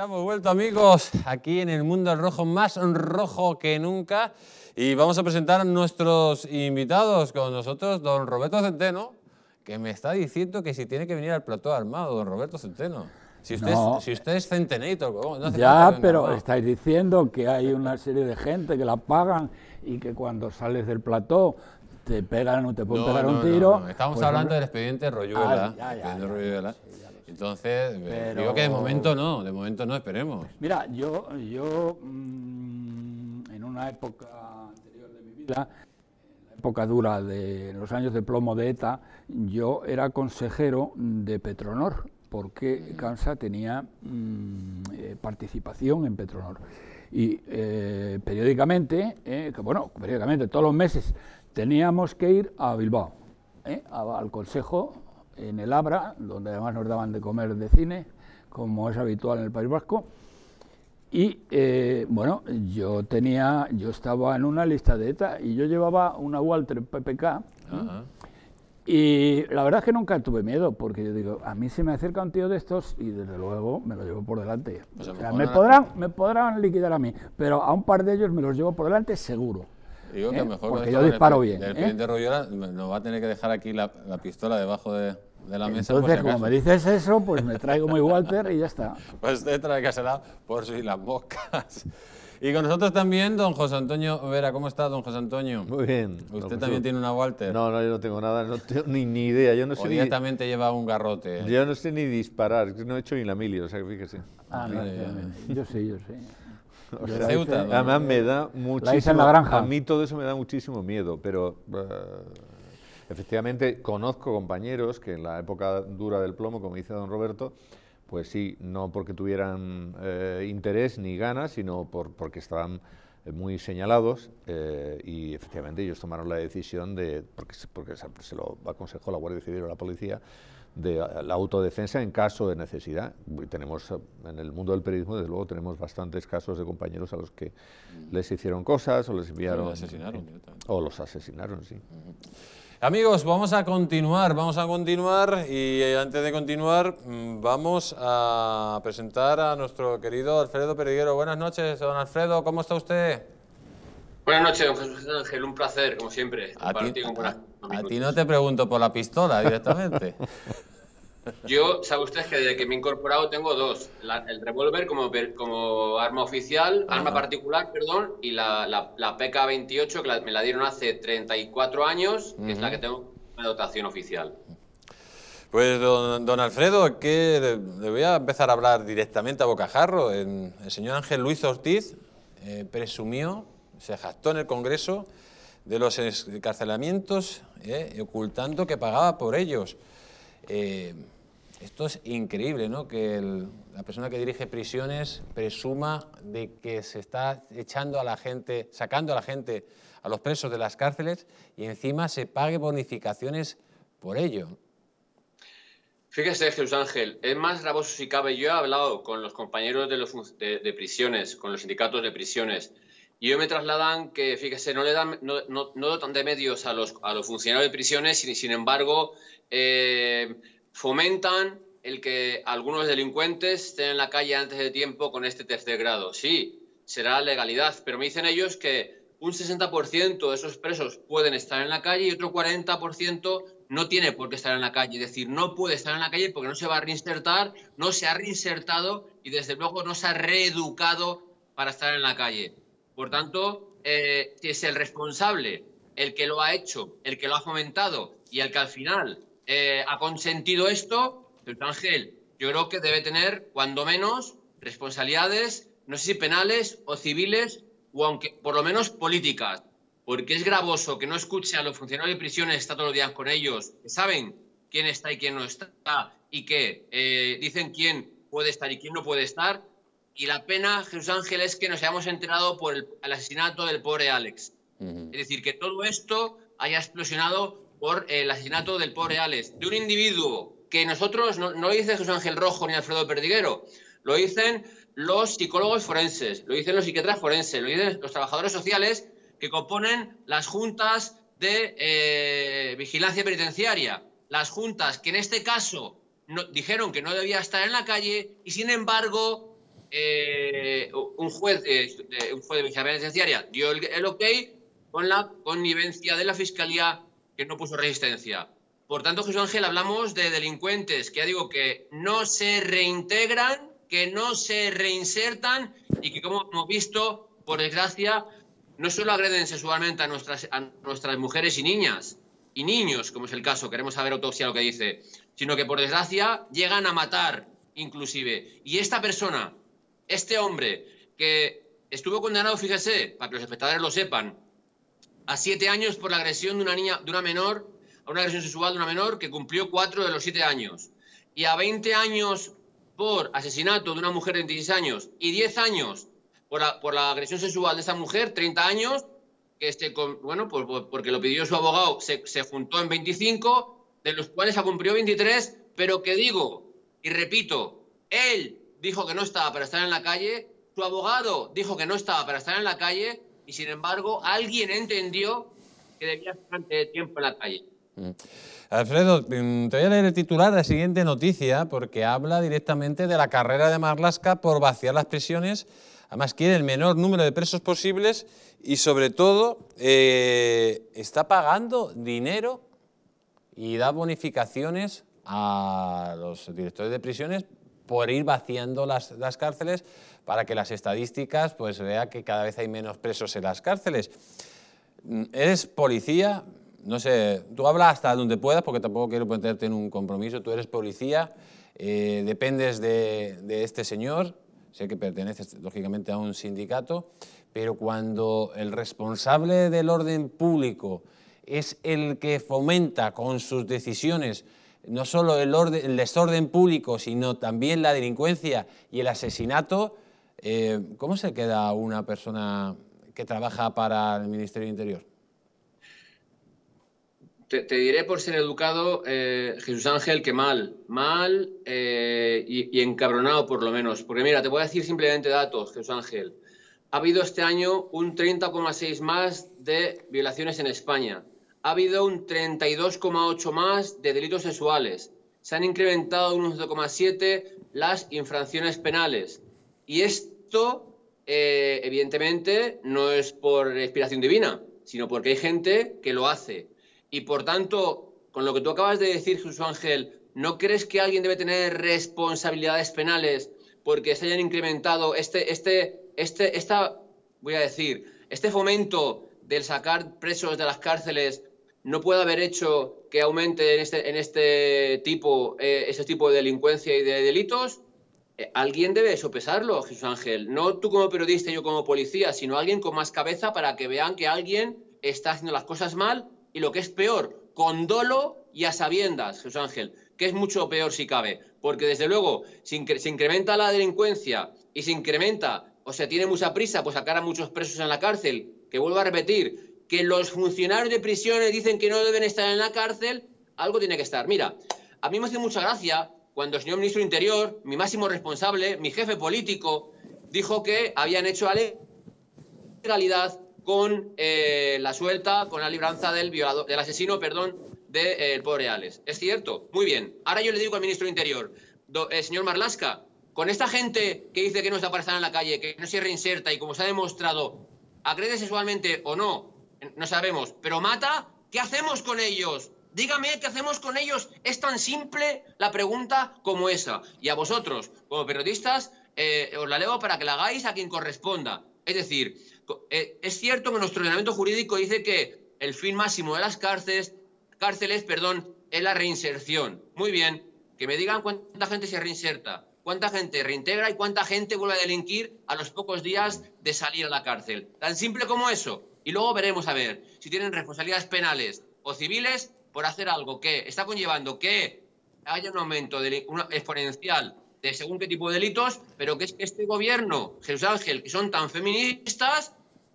ya hemos vuelto amigos aquí en el mundo rojo, más rojo que nunca. Y vamos a presentar a nuestros invitados con nosotros, don Roberto Centeno, que me está diciendo que si tiene que venir al plató armado, don Roberto Centeno. Si usted, No. es, si usted es Centenator, no hace Ya, pero armado. estáis diciendo que hay una serie de gente que la pagan y que cuando sales del plató te pegan o te pueden No, pegar no, un tiro. Estamos pues, hablando del expediente Royuela. Ah, ya, ya, ya, Entonces, eh, Pero- digo que de momento no, de momento no, esperemos. Mira, yo, yo mm, en una época anterior de mi vida, en la época dura de los años de plomo de ETA, yo era consejero de Petronor, porque Cansa tenía mm, eh, participación en Petronor. Y eh, periódicamente, eh, que bueno, periódicamente, todos los meses, teníamos que ir a Bilbao, eh, al consejo en el Abra, donde además nos daban de comer de cine, como es habitual en el País Vasco. Y eh, bueno, yo tenía, yo estaba en una lista de ETA y yo llevaba una Walter PPK. Ajá. Y la verdad es que nunca tuve miedo, porque yo digo, a mí se me acerca un tío de estos y desde luego me lo llevo por delante. Pues a O sea, me, podrán, me podrán liquidar a mí, pero a un par de ellos me los llevo por delante seguro. Digo que ¿eh? lo mejor Porque yo disparo expe- bien, Del ¿eh? expediente Royuela nos va a tener que dejar aquí la, la pistola debajo de, de la mesa. Entonces, si como me dices eso, pues me traigo mi Walter y ya está. Pues usted tráigasela por si las moscas. Y con nosotros también, don José Antonio Vera. ¿Cómo está, don José Antonio? Muy bien. ¿Usted No, también yo- tiene una Walter? No, no, yo no tengo nada, no tengo ni, ni idea. Yo no ¿O sé ni, directamente lleva un garrote? yo no sé ni disparar, no he hecho ni la mili, o sea, que fíjese. Ah, no, Mire, yo- yo sí, yo sí. O Yo sea, la Ceuta. Además me da muchísimo... hice en la granja. A mí todo eso me da muchísimo miedo, pero eh, efectivamente conozco compañeros que en la época dura del plomo, como dice don Roberto, pues sí, no porque tuvieran eh, interés ni ganas, sino por, porque estaban eh, muy señalados eh, y efectivamente ellos tomaron la decisión de, porque, se- porque se, se lo aconsejó la Guardia Civil o la policía, de eh, la autodefensa en caso de necesidad. Tenemos en el mundo del periodismo, desde luego, tenemos bastantes casos de compañeros a los que les hicieron cosas o les enviaron... los asesinaron. O los asesinaron, sí. Amigos, vamos a continuar, vamos a continuar y eh, antes de continuar mm, vamos a presentar a nuestro querido Alfredo Perdiguero. Buenas noches, don Alfredo, ¿cómo está usted? Buenas noches, don Jesús Ángel. Un placer, como siempre, A ti no te pregunto por la pistola directamente. Yo, sabe usted que desde que me he incorporado tengo dos. La- el revólver como, como arma oficial, arma particular, perdón, y la, la, la PK-28 que la- me la dieron hace 34 años, que es la que tengo una dotación oficial. Pues don, don Alfredo, que le voy a empezar a hablar directamente a bocajarro. El señor Ángel Luis Ortiz eh, presumió, se jactó en el Congreso de los encarcelamientos, eh, ocultando que pagaba por ellos. Eh, esto es increíble, ¿no? Que el- la persona que dirige prisiones presuma de que se está echando a la gente, sacando a la gente, a los presos de las cárceles y encima se pague bonificaciones por ello. Fíjese, Jesús Ángel, es más gravoso si cabe. Yo he hablado con los compañeros de, los, de, de prisiones, con los sindicatos de prisiones, y ellos me trasladan que, fíjese, no le dan, no, no- no dotan de medios a los, a los funcionarios de prisiones, y sin embargo, eh, fomentan el que algunos delincuentes estén en la calle antes de tiempo con este tercer grado. Sí, será legalidad, pero me dicen ellos que un 60% de esos presos pueden estar en la calle y otro 40% no tiene por qué estar en la calle. Es decir, no puede estar en la calle porque no se va a reinsertar, no se ha reinsertado y desde luego no se ha reeducado para estar en la calle. Por tanto, eh, es el responsable, el que lo ha hecho, el que lo ha fomentado y el que al final eh, ha consentido esto, Jesús Ángel, yo creo que debe tener, cuando menos, responsabilidades, no sé si penales o civiles, o aunque por lo menos políticas. Porque es gravoso que no escuche a los funcionarios de prisiones, está todos los días con ellos, que saben quién está y quién no está, y que eh, dicen quién puede estar y quién no puede estar. Y la pena, Jesús Ángel, es que nos hayamos enterado por el, el asesinato del pobre Alex. Es decir, que todo esto haya explosionado por el asesinato del pobre Alex, de un individuo que nosotros, no, no lo dice Jesús Ángel Rojo ni Alfredo Perdiguero, lo dicen los psicólogos forenses, lo dicen los psiquiatras forenses, lo dicen los trabajadores sociales que componen las juntas de eh, vigilancia penitenciaria, las juntas que en este caso no- dijeron que no debía estar en la calle y sin embargo eh, un juez de, un juez de vigilancia penitenciaria dio el, ok con la connivencia de la fiscalía que no puso resistencia. Por tanto, Jesús Ángel, hablamos de delincuentes que ya digo que no se reintegran, que no se reinsertan y que, como hemos visto, por desgracia, no solo agreden sexualmente a nuestras, a nuestras mujeres y niñas y niños, como es el caso, queremos saber autopsia lo que dice, sino que por desgracia llegan a matar inclusive. Y esta persona, este hombre que estuvo condenado, fíjese, para que los espectadores lo sepan, a siete años por la agresión de una niña, de una menor, a una agresión sexual de una menor que cumplió cuatro de los siete años, y a 20 años por asesinato de una mujer de 26 años y 10 años por la, agresión sexual de esa mujer, 30 años, que este, bueno, pues, pues, porque lo pidió su abogado, se, se juntó en 25, de los cuales ha cumplido 23, pero que digo, y repito, él dijo que no estaba para estar en la calle, su abogado dijo que no estaba para estar en la calle, y sin embargo alguien entendió que debía estar tiempo en la calle. Mm. Alfredo, mm, te voy a leer el titular de la siguiente noticia porque habla directamente de la carrera de Marlasca por vaciar las prisiones. Además, quiere el menor número de presos posibles y, sobre todo, eh, está pagando dinero y da bonificaciones a los directores de prisiones por ir vaciando las, las cárceles para que las estadísticas pues vea que cada vez hay menos presos en las cárceles. Mm, eres policía, no sé, tú hablas hasta donde puedas, porque tampoco quiero ponerte en un compromiso, tú eres policía, eh, dependes de, este señor, sé que perteneces lógicamente a un sindicato, pero cuando el responsable del orden público es el que fomenta con sus decisiones no solo el, orden, el desorden público, sino también la delincuencia y el asesinato, eh, ¿cómo se queda una persona que trabaja para el Ministerio del Interior? te, diré por ser educado, eh, Jesús Ángel, que mal, mal eh, y, encabronado por lo menos. Porque mira, te voy a decir simplemente datos, Jesús Ángel. Ha habido este año un 30,6 más de violaciones en España. Ha habido un 32,8 más de delitos sexuales. Se han incrementado un 11,7 las infracciones penales. Y esto, eh, evidentemente, no es por inspiración divina, sino porque hay gente que lo hace. Y por tanto, con lo que tú acabas de decir, Jesús Ángel, ¿no crees que alguien debe tener responsabilidades penales porque se hayan incrementado este, este, este, esta, voy a decir, este fomento del sacar presos de las cárceles no puede haber hecho que aumente en este, este tipo, eh, ese tipo de delincuencia y de delitos? Eh, alguien debe sopesarlo, Jesús Ángel. No tú como periodista y yo como policía, sino alguien con más cabeza para que vean que alguien está haciendo las cosas mal y lo que es peor, con dolo y a sabiendas, Jesús Ángel, que es mucho peor si cabe, porque desde luego se, incrementa la delincuencia y se incrementa, o sea, tiene mucha prisa, pues sacar a muchos presos en la cárcel, que vuelvo a repetir, que los funcionarios de prisiones dicen que no deben estar en la cárcel, algo tiene que estar. Mira, a mí me hace mucha gracia cuando el señor ministro del Interior, mi máximo responsable, mi jefe político, dijo que habían hecho legalidad con eh, la suelta, con la libranza del violador, del asesino, perdón, del de, eh, pobre Alex. ¿Es cierto? Muy bien. Ahora yo le digo al ministro del Interior, eh, señor Marlasca, con esta gente que dice que no está para estar en la calle, que no se reinserta y como se ha demostrado, agrede sexualmente o no, no sabemos, pero mata, ¿qué hacemos con ellos? Dígame qué hacemos con ellos. Es tan simple la pregunta como esa. Y a vosotros, como periodistas, os la leo para que la hagáis a quien corresponda. Es decir, eh, es cierto que nuestro ordenamiento jurídico dice que el fin máximo de las cárceles, cárceles perdón, es la reinserción. Muy bien, que me digan cuánta gente se reinserta, cuánta gente reintegra y cuánta gente vuelve a delinquir a los pocos días de salir a la cárcel. Tan simple como eso. Y luego veremos a ver si tienen responsabilidades penales o civiles por hacer algo que está conllevando que haya un aumento de, exponencial de según qué tipo de delitos, pero que es que este gobierno, Jesús Ángel, que son tan feministas,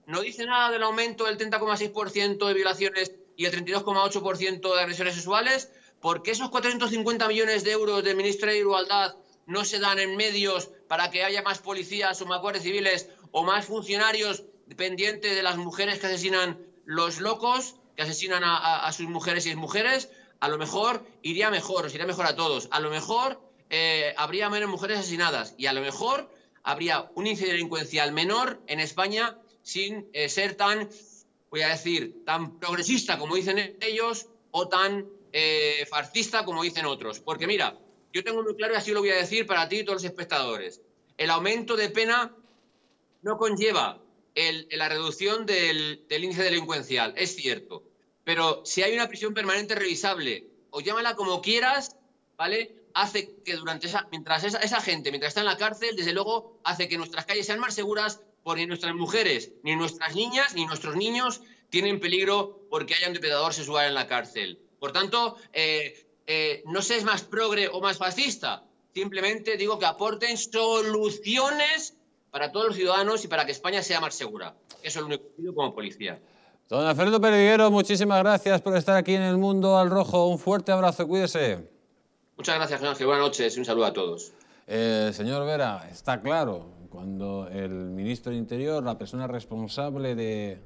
no dice nada del aumento del 30,6% de violaciones y el 32,8% de agresiones sexuales, porque esos 450 millones de euros del Ministerio de Igualdad no se dan en medios para que haya más policías o más guardias civiles o más funcionarios dependientes de las mujeres que asesinan los locos, que asesinan a, sus mujeres y mujeres, a lo mejor iría mejor, os iría mejor a todos. A lo mejor eh, habría menos mujeres asesinadas y a lo mejor habría un índice delincuencial menor en España sin eh, ser tan, voy a decir, tan progresista como dicen ellos o tan eh, fascista como dicen otros. Porque mira, yo tengo muy claro y así lo voy a decir para ti y todos los espectadores. El aumento de pena no conlleva la reducción del, índice delincuencial, es cierto. Pero si hay una prisión permanente revisable, o llámala como quieras, ¿vale? Hace que durante esa, mientras esa, gente, mientras está en la cárcel, desde luego, hace que nuestras calles sean más seguras, porque ni nuestras mujeres, ni nuestras niñas, ni nuestros niños tienen peligro porque haya un depredador sexual en la cárcel. Por tanto, eh, eh, no sé es más progre o más fascista, simplemente digo que aporten soluciones para todos los ciudadanos y para que España sea más segura. Eso es lo único que pido como policía. Don Alfredo Perdiguero, muchísimas gracias por estar aquí en el Mundo al Rojo. Un fuerte abrazo, cuídese. Muchas gracias, Ángel. Buenas noches y un saludo a todos. Eh, señor Vera, está claro, cuando el ministro del Interior, la persona responsable de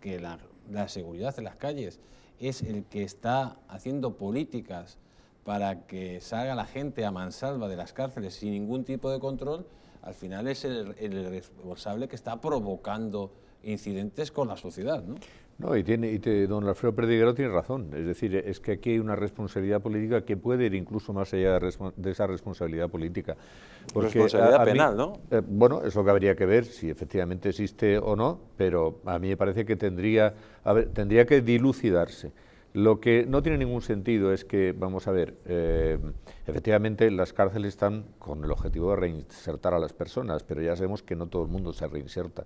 que la, la seguridad en las calles, es el que está haciendo políticas para que salga la gente a mansalva de las cárceles sin ningún tipo de control, al final es el, responsable que está provocando incidentes con la sociedad, ¿no? No, y, tiene, y don Alfredo Perdiguero tiene razón. Es decir, es que aquí hay una responsabilidad política que puede ir incluso más allá de, esa responsabilidad política. responsabilidad penal, ¿no? Eh, bueno, eso que habría que ver si efectivamente existe o no, pero a mí me parece que tendría, tendría que dilucidarse. Lo que no tiene ningún sentido es que, vamos a ver, eh, efectivamente las cárceles están con el objetivo de reinsertar a las personas, pero ya sabemos que no todo el mundo se reinserta.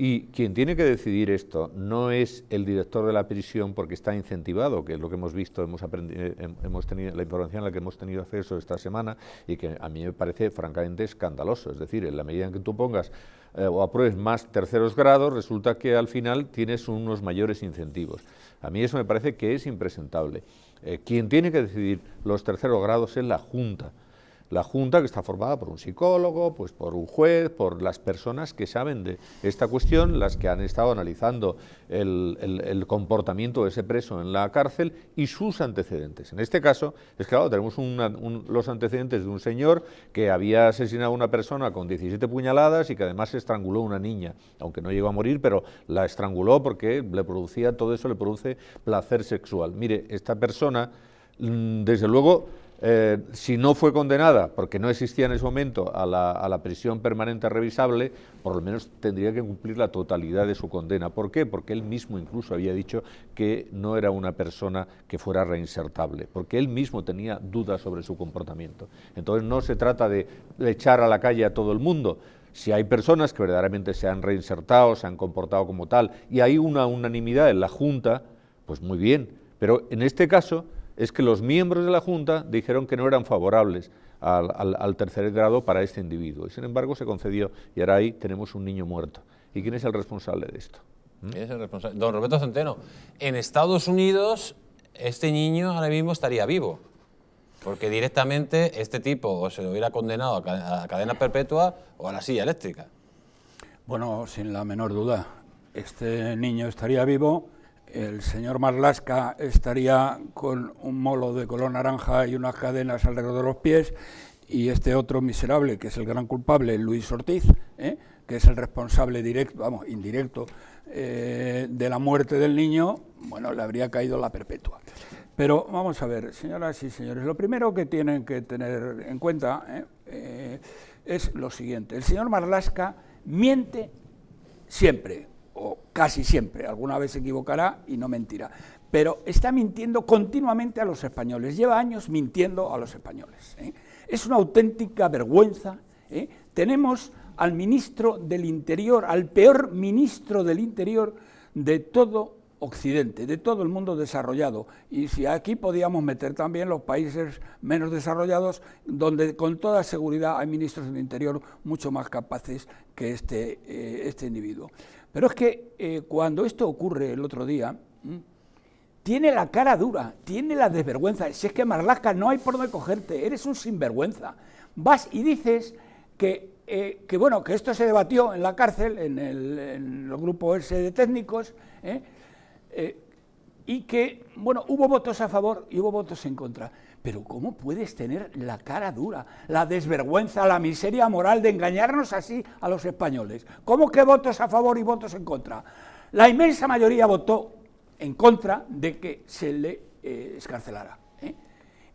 Y quien tiene que decidir esto no es el director de la prisión porque está incentivado, que es lo que hemos visto, hemos, aprendido, hemos tenido la información a la que hemos tenido acceso esta semana y que a mí me parece francamente escandaloso. Es decir, en la medida en que tú pongas eh, o apruebes más terceros grados, resulta que al final tienes unos mayores incentivos. A mí eso me parece que es impresentable. Eh, quien tiene que decidir los terceros grados es la Junta la Junta, que está formada por un psicólogo, pues por un juez, por las personas que saben de esta cuestión, las que han estado analizando el, comportamiento de ese preso en la cárcel y sus antecedentes. En este caso, es claro, tenemos los antecedentes de un señor que había asesinado a una persona con 17 puñaladas y que además estranguló a una niña, aunque no llegó a morir, pero la estranguló porque le producía, todo eso le produce placer sexual. Mire, esta persona, mm, desde luego, eh, si no fue condenada, porque no existía en ese momento, a la, prisión permanente revisable, por lo menos tendría que cumplir la totalidad de su condena. ¿Por qué? Porque él mismo incluso había dicho que no era una persona que fuera reinsertable, porque él mismo tenía dudas sobre su comportamiento. Entonces no se trata de echar a la calle a todo el mundo, si hay personas que verdaderamente se han reinsertado, se han comportado como tal, y hay una unanimidad en la Junta, pues muy bien. Pero en este caso es que los miembros de la Junta dijeron que no eran favorables al, tercer grado para este individuo. Y sin embargo se concedió y ahora ahí tenemos un niño muerto. ¿Y quién es el responsable de esto? ¿Mm? ¿Quién es el responsable? Don Roberto Centeno, en Estados Unidos este niño ahora mismo estaría vivo. Porque directamente este tipo o se lo hubiera condenado a cadena perpetua o a la silla eléctrica. Bueno, sin la menor duda. Este niño estaría vivo el señor Marlasca estaría con un molo de color naranja y unas cadenas alrededor de los pies, y este otro miserable, que es el gran culpable, Luis Ortiz, ¿eh? que es el responsable directo, vamos, indirecto, eh, de la muerte del niño, bueno, le habría caído la perpetua. Pero vamos a ver, señoras y señores, lo primero que tienen que tener en cuenta ¿eh? es lo siguiente. El señor Marlasca miente siempre, o casi siempre, alguna vez se equivocará y no mentirá, pero está mintiendo continuamente a los españoles, lleva años mintiendo a los españoles. ¿eh? Es una auténtica vergüenza. ¿eh? Tenemos al ministro del Interior, al peor ministro del Interior de todo Occidente, de todo el mundo desarrollado. Y si aquí podíamos meter también los países menos desarrollados, donde con toda seguridad hay ministros del Interior mucho más capaces que este, eh, este individuo. Pero es que eh, cuando esto ocurre el otro día, tiene la cara dura, tiene la desvergüenza. Si es que Marlaska no hay por dónde cogerte, eres un sinvergüenza. Vas y dices que, eh, que bueno, que esto se debatió en la cárcel, en el, grupo ese de técnicos, ¿eh? y que, bueno, hubo votos a favor y hubo votos en contra. Pero ¿cómo puedes tener la cara dura, la desvergüenza, la miseria moral de engañarnos así a los españoles? ¿Cómo que votos a favor y votos en contra? La inmensa mayoría votó en contra de que se le eh, escarcelara. ¿eh?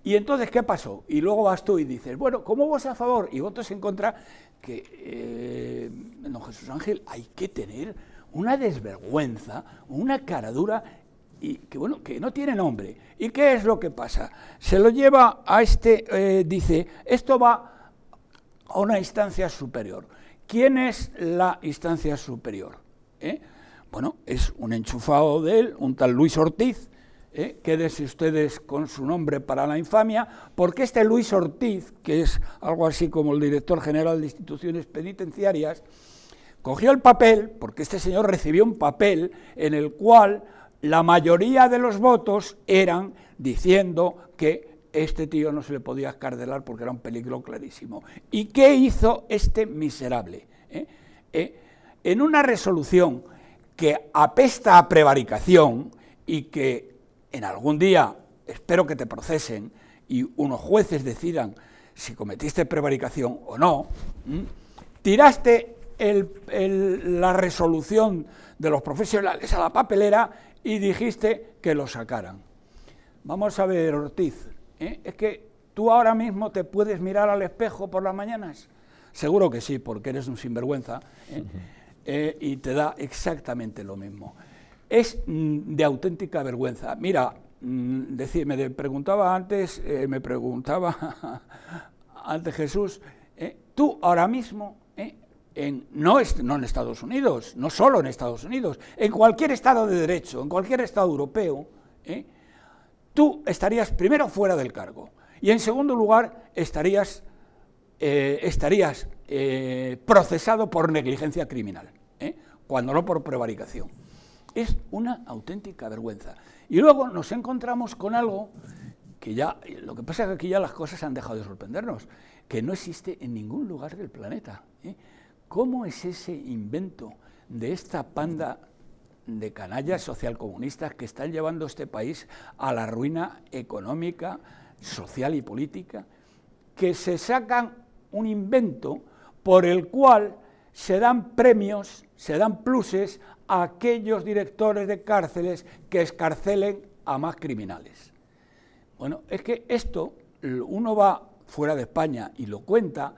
Y entonces, ¿qué pasó? Y luego vas tú y dices, bueno, ¿cómo vos a favor y votos en contra? Que, eh, don Jesús Ángel, hay que tener una desvergüenza, una cara dura y que bueno, que no tiene nombre. ¿Y qué es lo que pasa? Se lo lleva a este, eh, dice, esto va a una instancia superior. ¿Quién es la instancia superior? ¿Eh? Bueno, es un enchufado de él, un tal Luis Ortiz, ¿eh? quédese ustedes con su nombre para la infamia, porque este Luis Ortiz, que es algo así como el director general de instituciones penitenciarias, cogió el papel, porque este señor recibió un papel en el cual la mayoría de los votos eran diciendo que este tío no se le podía escardelar porque era un peligro clarísimo. ¿Y qué hizo este miserable? ¿Eh? ¿Eh? En una resolución que apesta a prevaricación y que en algún día espero que te procesen y unos jueces decidan si cometiste prevaricación o no, tiraste la resolución de los profesionales a la papelera y dijiste que lo sacaran. Vamos a ver, Ortiz, ¿eh? es que tú ahora mismo te puedes mirar al espejo por las mañanas. Seguro que sí, porque eres un sinvergüenza ¿eh? Eh, y te da exactamente lo mismo. Es mm, de auténtica vergüenza. Mira, mm, me preguntaba antes, me preguntaba antes Jesús, tú ahora mismo no, en Estados Unidos, no solo en Estados Unidos, en cualquier Estado de Derecho, en cualquier Estado europeo, ¿eh? tú estarías primero fuera del cargo y en segundo lugar estarías, eh, estarías eh, procesado por negligencia criminal, cuando no por prevaricación. Es una auténtica vergüenza. Y luego nos encontramos con algo que ya, lo que pasa es que aquí ya las cosas han dejado de sorprendernos, que no existe en ningún lugar del planeta. ¿Cómo es ese invento de esta panda de canallas socialcomunistas que están llevando este país a la ruina económica, social y política? Que se sacan un invento por el cual se dan premios, se dan pluses a aquellos directores de cárceles que escarcelen a más criminales. Bueno, es que esto uno va fuera de España y lo cuenta,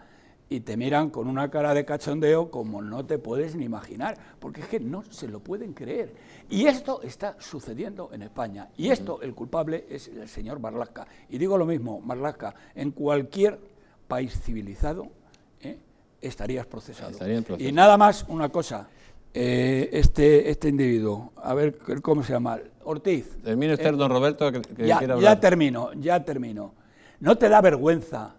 y te miran con una cara de cachondeo como no te puedes ni imaginar, porque es que no se lo pueden creer. Y esto está sucediendo en España. Y esto, el culpable, es el señor Marlaska. Y digo lo mismo, Marlaska, en cualquier país civilizado ¿eh? estarías procesado. y nada más, una cosa, eh, este, este individuo, a ver cómo se llama, Ortiz. Termino usted, eh, don Roberto, que, ya, Ya termino, ya termino. ¿No te da vergüenza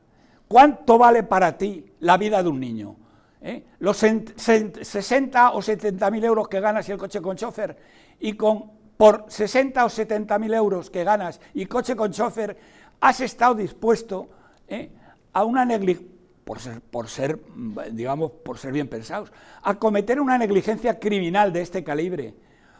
¿Cuánto vale para ti la vida de un niño? ¿Eh? Los 60 o 70 mil euros que ganas y el coche con chofer, y con, por 60 o 70 mil euros que ganas y coche con chofer, has estado dispuesto ¿eh? a una negligencia, por ser, por ser, digamos, por ser bien pensados, a cometer una negligencia criminal de este calibre.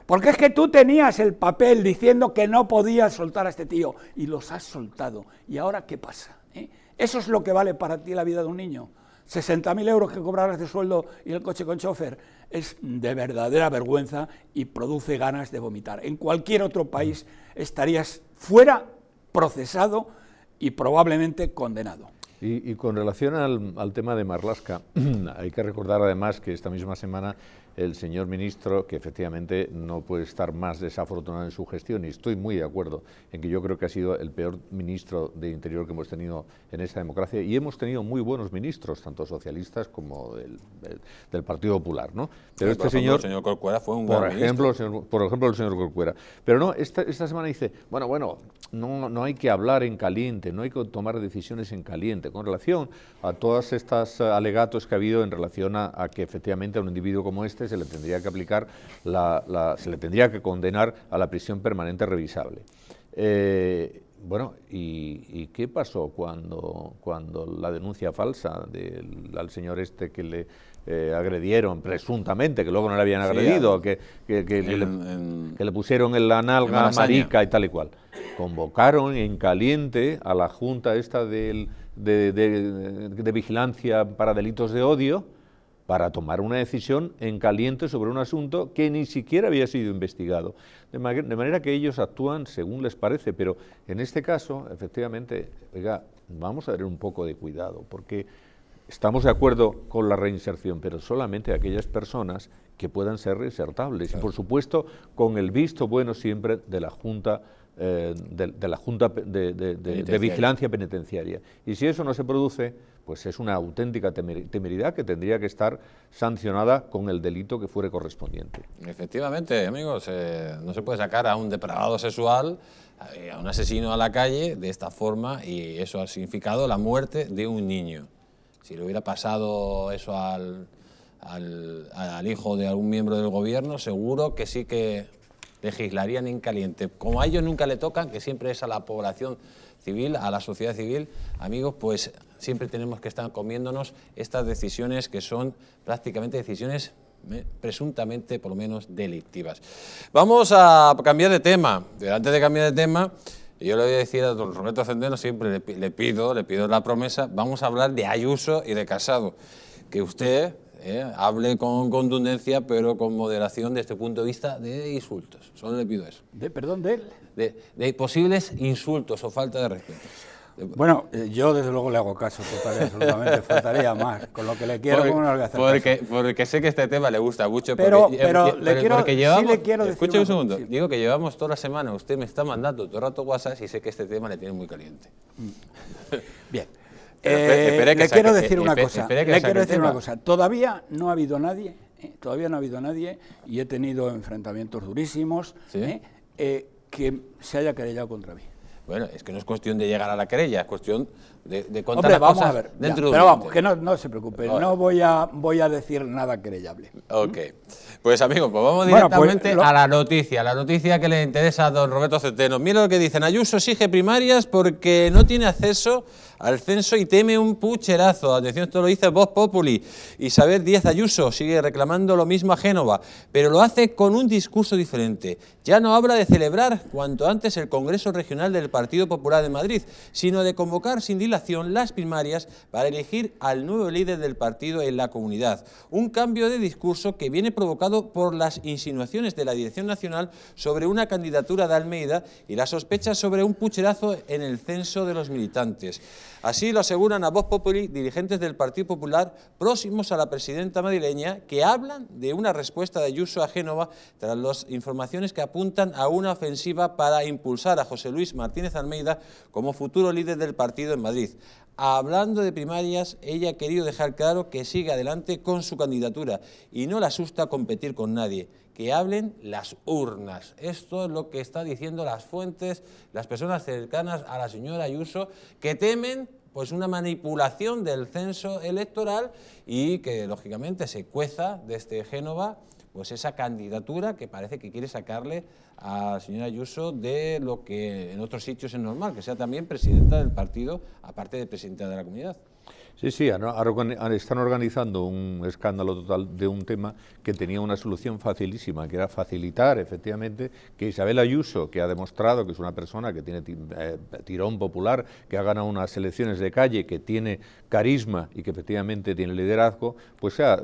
Porque es que tú tenías el papel diciendo que no podías soltar a este tío y los has soltado. ¿Y ahora qué pasa? ¿Eh? Eso es lo que vale para ti la vida de un niño. 60.000 euros que cobrarás de sueldo y el coche con chofer es de verdadera vergüenza y produce ganas de vomitar. En cualquier otro país estarías fuera, procesado y probablemente condenado. Y, con relación al, al tema de Marlasca, hay que recordar además que esta misma semana el señor ministro, que efectivamente no puede estar más desafortunado en su gestión, y estoy muy de acuerdo en que yo creo que ha sido el peor ministro de Interior que hemos tenido en esta democracia, y hemos tenido muy buenos ministros, tanto socialistas como del, Partido Popular, ¿no? Pero este señor... El señor Corcuera fue un por ejemplo, Por ejemplo, el señor Corcuera. Pero no, esta, esta semana dice, bueno, bueno, no, no hay que hablar en caliente, no hay que tomar decisiones en caliente, con relación a todas estas alegatos que ha habido en relación a, a que efectivamente a un individuo como este se le tendría que aplicar, la, se le tendría que condenar a la prisión permanente revisable. Eh, bueno, ¿y, qué pasó cuando, cuando la denuncia falsa del al señor este que le eh, agredieron presuntamente, que luego no le habían agredido, que, que, le, pusieron en la nalga marica y tal y cual? Convocaron en caliente a la junta esta de, de vigilancia para delitos de odio para tomar una decisión en caliente sobre un asunto que ni siquiera había sido investigado. De, manera que ellos actúan según les parece, pero en este caso, efectivamente, oiga, vamos a tener un poco de cuidado, porque estamos de acuerdo con la reinserción, pero solamente aquellas personas que puedan ser reinsertables, y por supuesto con el visto bueno siempre de la Junta eh, de, la Junta de, Vigilancia Penitenciaria. Y si eso no se produce, pues es una auténtica temeridad que tendría que estar sancionada con el delito que fuere correspondiente. Efectivamente, amigos, eh, no se puede sacar a un depravado sexual, eh, a un asesino a la calle de esta forma y eso ha significado la muerte de un niño. Si le hubiera pasado eso al, hijo de algún miembro del gobierno, seguro que sí que legislarían en caliente. Como a ellos nunca le tocan, que siempre es a la población civil, a la sociedad civil, amigos, pues siempre tenemos que estar comiéndonos estas decisiones que son prácticamente decisiones eh, presuntamente, por lo menos, delictivas. Vamos a cambiar de tema. Antes de cambiar de tema, yo le voy a decir a don Roberto Centeno, siempre le, pido, le pido la promesa, vamos a hablar de Ayuso y de Casado, que usted ¿eh? hable con contundencia, pero con moderación desde este punto de vista de insultos. Solo le pido eso. ¿De, perdón, de él? De, posibles insultos o falta de respeto. Bueno, eh, yo desde luego le hago caso total absolutamente, faltaría más. Con lo que le quiero, ¿cómo no le voy a hacer porque, porque sé que este tema le gusta mucho. Pero, pero, le quiero, sí le quiero decir Escuche un segundo, digo que llevamos toda la semana, usted me está mandando todo el rato WhatsApp y sé que este tema le tiene muy caliente. Bien. Eh, le quiero decir una cosa. Le quiero decir una cosa. Todavía no ha habido nadie, eh, todavía no ha habido nadie, y he tenido enfrentamientos durísimos, eh, que se haya querellado contra mí. Bueno, es que no es cuestión de llegar a la querella, es cuestión de, de contar vamos a ver, dentro Pero vamos, que no, se preocupe, no voy a, voy a decir nada querellable. Ok. Pues amigos, pues vamos pues directamente a la noticia, la noticia que le interesa a don Roberto Centeno. Mira lo que dicen, Ayuso exige primarias porque no tiene acceso al censo y teme un pucherazo. Atención, esto lo dice Voz Populi. Isabel Díaz Ayuso sigue reclamando lo mismo a Génova, pero lo hace con un discurso diferente. Ya no habla de celebrar cuanto antes el Congreso Regional del Partido Popular de Madrid, sino de convocar sin dilación las primarias para elegir al nuevo líder del partido en la comunidad. Un cambio de discurso que viene provocado por las insinuaciones de la Dirección Nacional sobre una candidatura de Almeida y las sospechas sobre un pucherazo en el censo de los militantes. Así lo aseguran a Voz Populi dirigentes del Partido Popular próximos a la presidenta madrileña que hablan de una respuesta de Ayuso a Génova tras las informaciones que apuntan a una ofensiva para impulsar a José Luis Martínez Almeida como futuro líder del partido en Madrid. Hablando de primarias, ella ha querido dejar claro que sigue adelante con su candidatura y no le asusta competir con nadie que hablen las urnas. Esto es lo que están diciendo las fuentes, las personas cercanas a la señora Ayuso, que temen pues una manipulación del censo electoral y que lógicamente se cueza desde Génova pues esa candidatura que parece que quiere sacarle a la señora Ayuso de lo que en otros sitios es normal, que sea también presidenta del partido, aparte de presidenta de la comunidad. Sí, sí, están organizando un escándalo total de un tema que tenía una solución facilísima, que era facilitar efectivamente que Isabel Ayuso, que ha demostrado que es una persona que tiene eh, tirón popular, que ha ganado unas elecciones de calle, que tiene carisma y que efectivamente tiene liderazgo, pues sea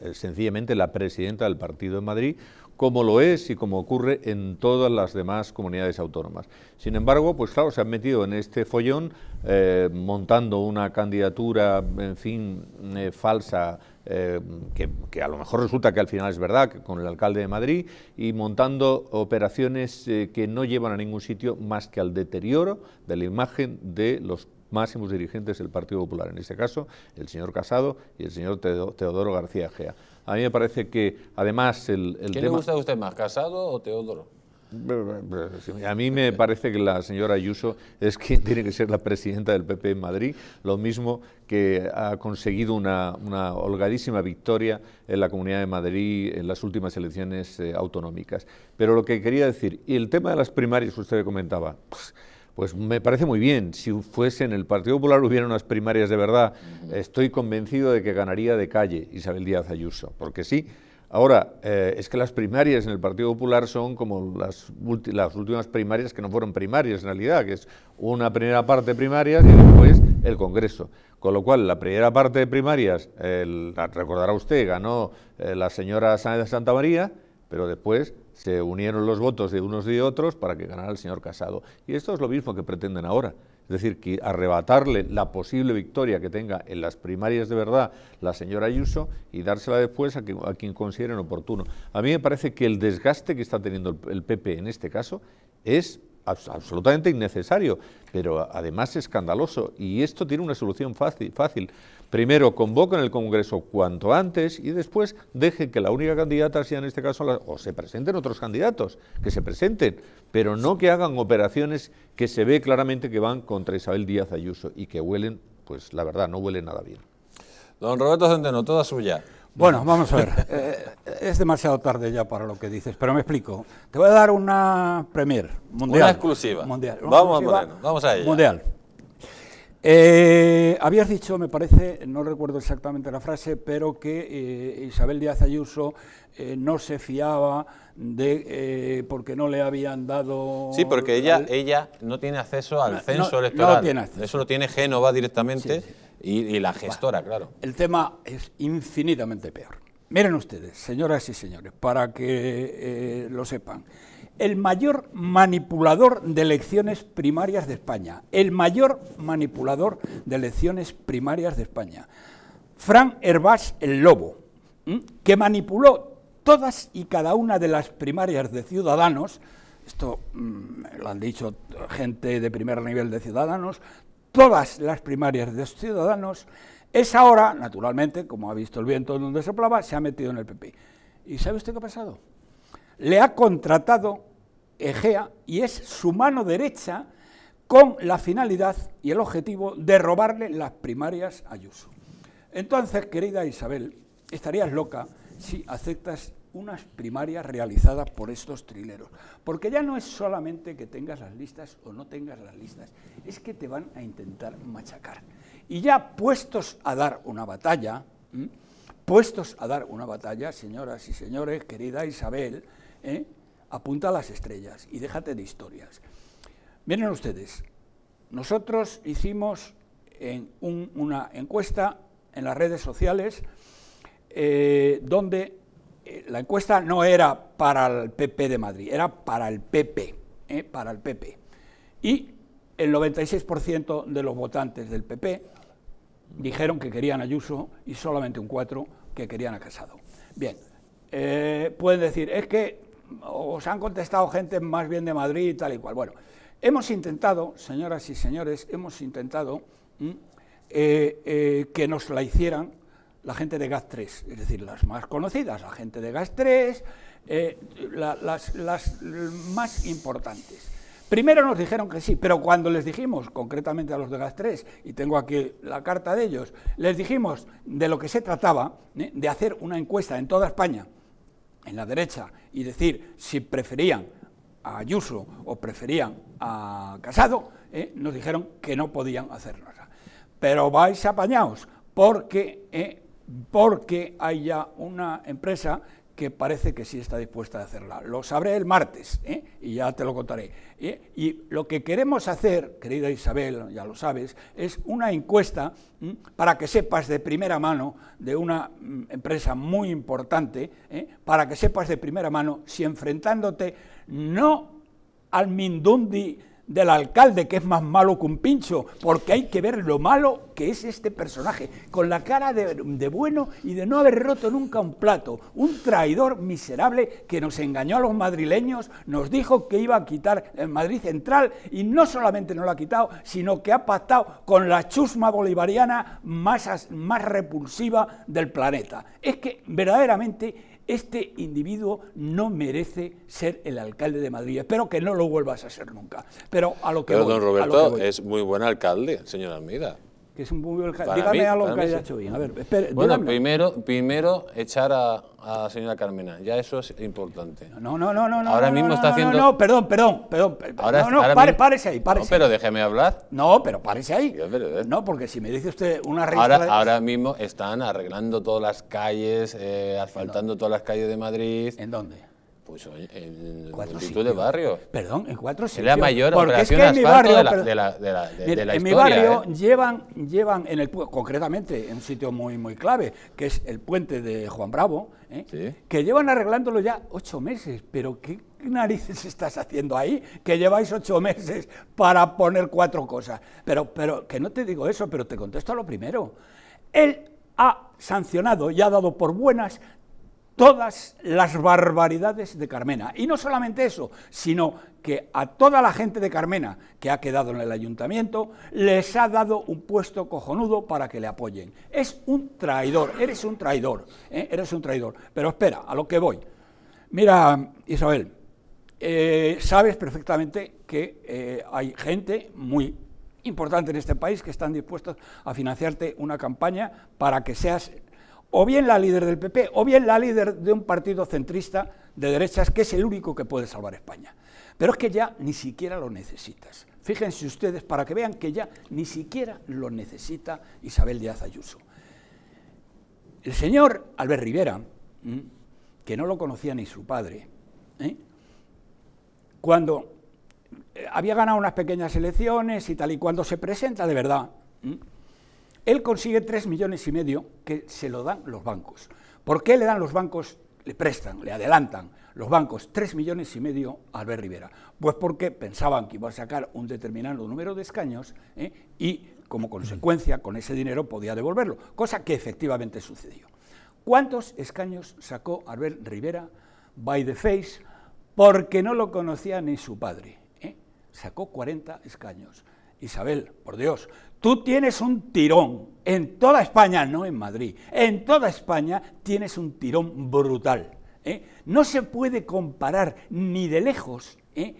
eh, sencillamente la presidenta del partido en Madrid, como lo es y como ocurre en todas las demás comunidades autónomas. Sin embargo, pues claro, se han metido en este follón eh, montando una candidatura, en fin, eh, falsa, eh, que, a lo mejor resulta que al final es verdad, con el alcalde de Madrid, y montando operaciones que no llevan a ningún sitio más que al deterioro de la imagen de los máximos dirigentes del Partido Popular, en este caso el señor Casado y el señor Teodoro García Gea. A mí me parece que además el, el ¿Qué le gusta a usted más, Casado o Teodoro? A mí me parece que la señora Ayuso es quien tiene que ser la presidenta del PP en Madrid, lo mismo que ha conseguido una, holgadísima victoria en la Comunidad de Madrid en las últimas elecciones eh, autonómicas. Pero lo que quería decir, y el tema de las primarias que usted comentaba, pues, Pues me parece muy bien. Si fuese en el Partido Popular hubiera unas primarias de verdad, estoy convencido de que ganaría de calle Isabel Díaz Ayuso, porque sí. Ahora, eh, es que las primarias en el Partido Popular son como las, las últimas primarias que no fueron primarias en realidad, que es una primera parte de primarias y después el Congreso. Con lo cual, la primera parte de primarias, recordará usted, ganó eh, la señora de Santa María, pero después se unieron los votos de unos y de otros para que ganara el señor Casado. Y esto es lo mismo que pretenden ahora. Es decir, que arrebatarle la posible victoria que tenga en las primarias de verdad la señora Ayuso y dársela después a, quien consideren oportuno. A mí me parece que el desgaste que está teniendo el PP en este caso es absolutamente innecesario, pero además escandaloso. Y esto tiene una solución fácil. Primero, convoquen el Congreso cuanto antes y después dejen que la única candidata sea en este caso, o se presenten otros candidatos, que se presenten, pero no que hagan operaciones que se ve claramente que van contra Isabel Díaz Ayuso y que huelen, pues la verdad, no huelen nada bien. Don Roberto Centeno, toda suya. Bueno, vamos a ver. Eh, es demasiado tarde ya para lo que dices, pero me explico. Te voy a dar una premier mundial. Una exclusiva. Mundial. vamos, a vamos a ella. Mundial. Eh, habías dicho, me parece, no recuerdo exactamente la frase, pero que eh, Isabel Díaz Ayuso no se fiaba de porque no le habían dado. Sí, porque ella, ella no tiene acceso al censo electoral. No tiene acceso. Eso lo tiene Génova directamente. Y, la gestora, claro. El tema es infinitamente peor. Miren ustedes, señoras y señores, para que eh, lo sepan. El mayor manipulador de elecciones primarias de España, el mayor manipulador de elecciones primarias de España, Fran Herbás el Lobo, que manipuló todas y cada una de las primarias de Ciudadanos, esto mm, lo han dicho gente de primer nivel de Ciudadanos, todas las primarias de ciudadanos, es ahora, naturalmente, como ha visto el viento donde soplaba, se ha metido en el PP. ¿Y sabe usted qué ha pasado? Le ha contratado Egea y es su mano derecha con la finalidad y el objetivo de robarle las primarias a Ayuso. Entonces, querida Isabel, estarías loca si aceptas unas primarias realizadas por estos trileros. Porque ya no es solamente que tengas las listas o no tengas las listas, es que te van a intentar machacar. Y ya puestos a dar una batalla, puestos a dar una batalla, señoras y señores, querida Isabel, ¿eh? apunta a las estrellas y déjate de historias. Miren ustedes, nosotros hicimos una encuesta en las redes sociales eh, donde eh, la encuesta no era para el PP de Madrid, era para el PP, para el PP. Y el 96% de los votantes del PP dijeron que querían a Ayuso y solamente un 4% que querían a Casado. Bien, pueden decir, es que os han contestado gente más bien de Madrid y tal y cual. Bueno, hemos intentado, señoras y señores, hemos intentado que nos la hicieran la gente de GAS 3, es decir, las más conocidas, la gente de GAS 3, eh, las, más importantes. Primero nos dijeron que sí, pero cuando les dijimos, concretamente a los de GAS 3, y tengo aquí la carta de ellos, les dijimos de lo que se trataba, ¿eh? de hacer una encuesta en toda España, en la derecha, y decir si preferían a Ayuso o preferían a Casado, ¿eh? nos dijeron que no podían hacerlo. Pero vais apañados, porque porque hay ya una empresa que parece que sí está dispuesta a hacerla. Lo sabré el martes ¿eh? y ya te lo contaré. ¿eh? Y lo que queremos hacer, querida Isabel, ya lo sabes, es una encuesta para que sepas de primera mano de una mm, empresa muy importante, ¿eh? para que sepas de primera mano si enfrentándote no al Mindundi del alcalde, que es más malo que un pincho, porque hay que ver lo malo que es este personaje, con la cara de, bueno y de no haber roto nunca un plato, un traidor miserable que nos engañó a los madrileños, nos dijo que iba a quitar el Madrid Central y no solamente no lo ha quitado, sino que ha pactado con la chusma bolivariana más repulsiva del planeta. Es que verdaderamente este individuo no merece ser el alcalde de Madrid. Espero que no lo vuelvas a ser nunca. Pero a lo que Pero don Roberto es muy buen alcalde, señora Almeida. Que es un muy Dígame mí, algo que haya sí. hecho bien. A ver, espere, Bueno, dígame. primero, primero echar a, a la señora Carmena, ya eso es importante. No, no, no, no. no, Ahora no, mismo no, está no, haciendo- No, no, perdón, perdón, perdón. Ahora, no, no, ahora pare, párese ahí, párese. No, pero déjeme hablar. No, pero párese ahí. Pero, eh. No, porque si me dice usted una registra... Ahora, ahora mismo están arreglando todas las calles, eh, asfaltando todas las calles de Madrid. ¿En dónde? Pues en multitud de barrios. Perdón, en cuatro Es sitios. la mayor Porque es operación que de en mi asfalto barrio, de la, de la, de la- de- Mire, de la en mi historia. barrio ¿eh? llevan, llevan en el concretamente en un sitio muy muy clave, que es el puente de Juan Bravo, ¿eh? Sí. que llevan arreglándolo ya ocho meses. Pero ¿qué narices estás haciendo ahí? Que lleváis ocho meses para poner cuatro cosas. Pero, pero que no te digo eso, pero te contesto a lo primero. Él ha sancionado y ha dado por buenas todas las barbaridades de Carmena. Y no solamente eso, sino que a toda la gente de Carmena que ha quedado en el ayuntamiento les ha dado un puesto cojonudo para que le apoyen. Es un traidor, eres un traidor, ¿eh? eres un traidor. Pero espera, a lo que voy. Mira, Isabel, eh, sabes perfectamente que eh, hay gente muy importante en este país que están dispuestos a financiarte una campaña para que seas o bien la líder del PP o bien la líder de un partido centrista de derechas que es el único que puede salvar España. Pero es que ya ni siquiera lo necesitas. Fíjense ustedes para que vean que ya ni siquiera lo necesita Isabel Díaz Ayuso. El señor Albert Rivera, que no lo conocía ni su padre, ¿eh? cuando eh, había ganado unas pequeñas elecciones y tal, y cuando se presenta de verdad. Él consigue tres millones y medio que se lo dan los bancos. ¿Por qué le dan los bancos? Le prestan, le adelantan los bancos tres millones y medio a Albert Rivera. Pues porque pensaban que iba a sacar un determinado número de escaños ¿eh? y como consecuencia con ese dinero podía devolverlo, cosa que efectivamente sucedió. ¿Cuántos escaños sacó Albert Rivera by the face porque no lo conocía ni su padre? ¿eh? Sacó 40 escaños. Isabel, por Dios, tú tienes un tirón en toda España, no en Madrid, en toda España tienes un tirón brutal. ¿eh? No se puede comparar ni de lejos ¿eh?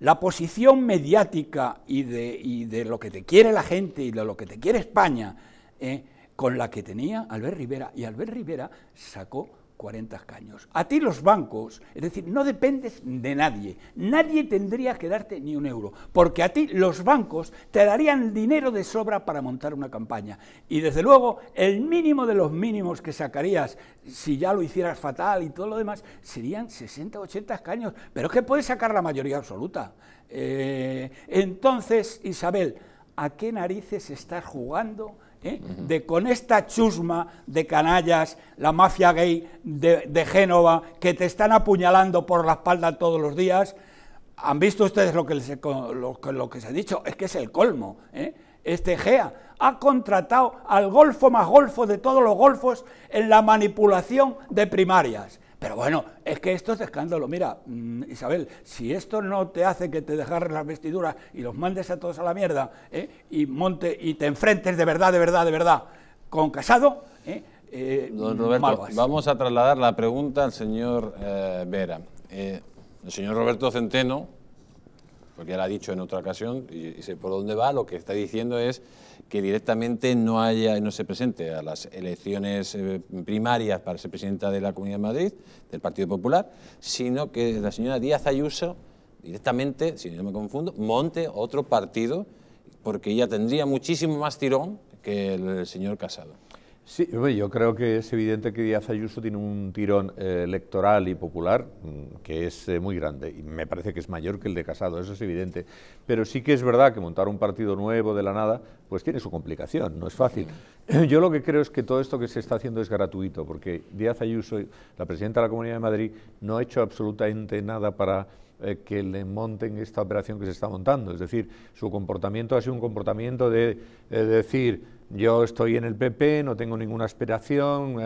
la posición mediática y de, y de lo que te quiere la gente y de lo que te quiere España ¿eh? con la que tenía Albert Rivera. Y Albert Rivera sacó 40 escaños. A ti los bancos, es decir, no dependes de nadie. Nadie tendría que darte ni un euro, porque a ti los bancos te darían dinero de sobra para montar una campaña. Y desde luego, el mínimo de los mínimos que sacarías, si ya lo hicieras fatal y todo lo demás, serían 60 80 escaños. Pero es que puedes sacar la mayoría absoluta. Eh, entonces, Isabel, ¿a qué narices estás jugando? ¿Eh? de con esta chusma de canallas, la mafia gay de, de Génova, que te están apuñalando por la espalda todos los días. ¿Han visto ustedes lo que, les he lo, que- lo que se ha dicho? Es que es el colmo. ¿eh? Este GEA ha contratado al golfo más golfo de todos los golfos en la manipulación de primarias. Pero bueno, es que esto es escándalo. Mira, mm, Isabel, si esto no te hace que te dejarres las vestiduras y los mandes a todos a la mierda, ¿eh? y monte y te enfrentes de verdad, de verdad, de verdad con Casado, ¿eh? Eh, Don Roberto, vamos a trasladar la pregunta al señor eh, Vera. Eh, el señor Roberto Centeno, porque ya lo ha dicho en otra ocasión, y, y sé por dónde va, lo que está diciendo es que directamente no haya no se presente a las elecciones eh, primarias para ser presidenta de la Comunidad de Madrid, del Partido Popular, sino que la señora Díaz Ayuso directamente, si no me confundo, monte otro partido, porque ella tendría muchísimo más tirón que el señor Casado. Sí, yo creo que es evidente que Díaz Ayuso tiene un tirón eh, electoral y popular mm, que es eh, muy grande y me parece que es mayor que el de Casado, eso es evidente. Pero sí que es verdad que montar un partido nuevo de la nada, pues tiene su complicación, no es fácil. Yo lo que creo es que todo esto que se está haciendo es gratuito, porque Díaz Ayuso, la presidenta de la Comunidad de Madrid, no ha hecho absolutamente nada para eh, que le monten esta operación que se está montando. Es decir, su comportamiento ha sido un comportamiento de decir, yo estoy en el PP, no tengo ninguna aspiración,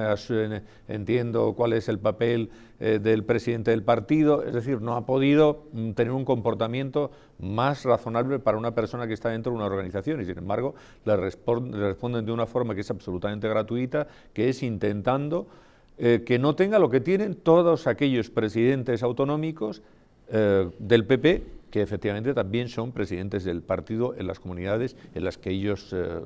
entiendo cuál es el papel eh, del presidente del partido, es decir, no ha podido mm, tener un comportamiento más razonable para una persona que está dentro de una organización y sin embargo le responden de una forma que es absolutamente gratuita, que es intentando eh, que no tenga lo que tienen todos aquellos presidentes autonómicos eh, del PP que efectivamente también son presidentes del partido en las comunidades en las que ellos eh,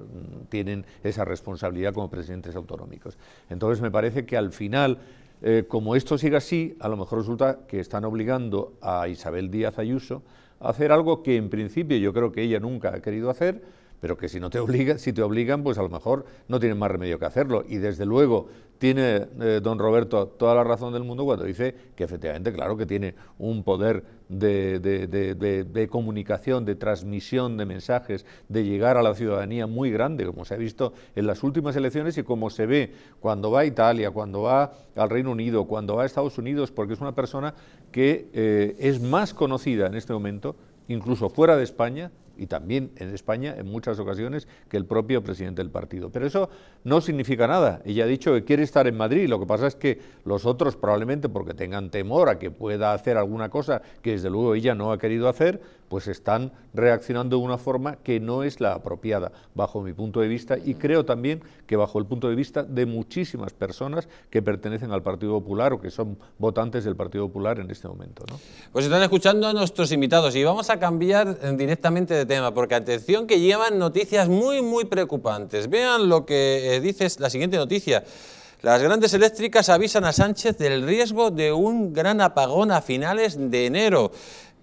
tienen esa responsabilidad como presidentes autonómicos. Entonces me parece que al final, eh, como esto sigue así, a lo mejor resulta que están obligando a Isabel Díaz Ayuso a hacer algo que en principio yo creo que ella nunca ha querido hacer, pero que si no te obligan, si te obligan, pues a lo mejor no tienen más remedio que hacerlo. Y desde luego tiene eh, don Roberto toda la razón del mundo cuando dice que efectivamente, claro que tiene un poder de, comunicación, de transmisión de mensajes, de llegar a la ciudadanía muy grande, como se ha visto en las últimas elecciones y como se ve cuando va a Italia, cuando va al Reino Unido, cuando va a Estados Unidos, porque es una persona que eh, es más conocida en este momento, incluso fuera de España, y también en España en muchas ocasiones que el propio presidente del partido. Pero eso no significa nada. Ella ha dicho que quiere estar en Madrid. Lo que pasa es que los otros probablemente porque tengan temor a que pueda hacer alguna cosa que desde luego ella no ha querido hacer, pues están reaccionando de una forma que no es la apropiada bajo mi punto de vista y creo también que bajo el punto de vista de muchísimas personas que pertenecen al Partido Popular o que son votantes del Partido Popular en este momento. Pues están escuchando a nuestros invitados y vamos a cambiar eh, directamente de tema porque atención que llevan noticias muy muy preocupantes. Vean lo que eh, dice la siguiente noticia. Las grandes eléctricas avisan a Sánchez del riesgo de un gran apagón a finales de enero.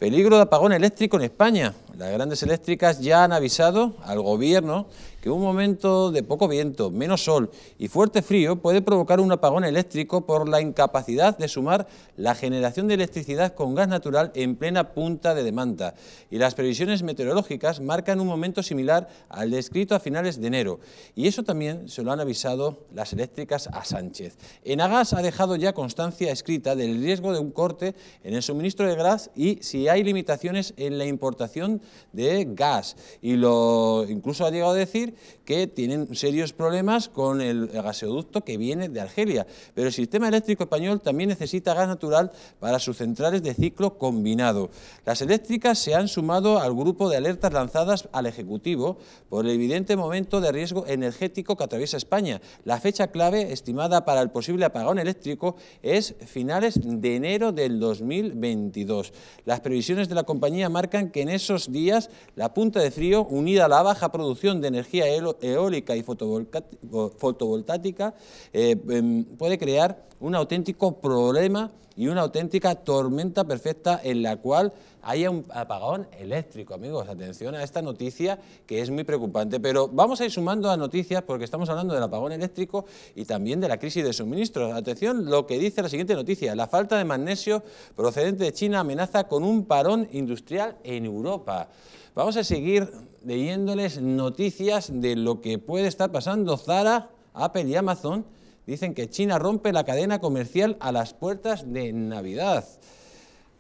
Peligro de apagón eléctrico en España. Las grandes eléctricas ya han avisado al gobierno que un momento de poco viento, menos sol y fuerte frío puede provocar un apagón eléctrico por la incapacidad de sumar la generación de electricidad con gas natural en plena punta de demanda. Y las previsiones meteorológicas marcan un momento similar al descrito a finales de enero. Y eso también se lo han avisado las eléctricas a Sánchez. Enagas ha dejado ya constancia escrita del riesgo de un corte en el suministro de gas y si hay limitaciones en la importación de gas. Y lo incluso ha llegado a decir que tienen serios problemas con el gasoducto que viene de Argelia. Pero el sistema eléctrico español también necesita gas natural para sus centrales de ciclo combinado. Las eléctricas se han sumado al grupo de alertas lanzadas al Ejecutivo por el evidente momento de riesgo energético que atraviesa España. La fecha clave estimada para el posible apagón eléctrico es finales de enero del 2022. Las previsiones de la compañía marcan que en esos días la punta de frío, unida a la baja producción de energía eólica y fotovoltaica eh, em, puede crear un auténtico problema y una auténtica tormenta perfecta en la cual haya un apagón eléctrico. Amigos, atención a esta noticia que es muy preocupante, pero vamos a ir sumando a noticias porque estamos hablando del apagón eléctrico y también de la crisis de suministros. Atención lo que dice la siguiente noticia, la falta de magnesio procedente de China amenaza con un parón industrial en Europa. Vamos a seguir leyéndoles noticias de lo que puede estar pasando. Zara, Apple y Amazon dicen que China rompe la cadena comercial a las puertas de Navidad.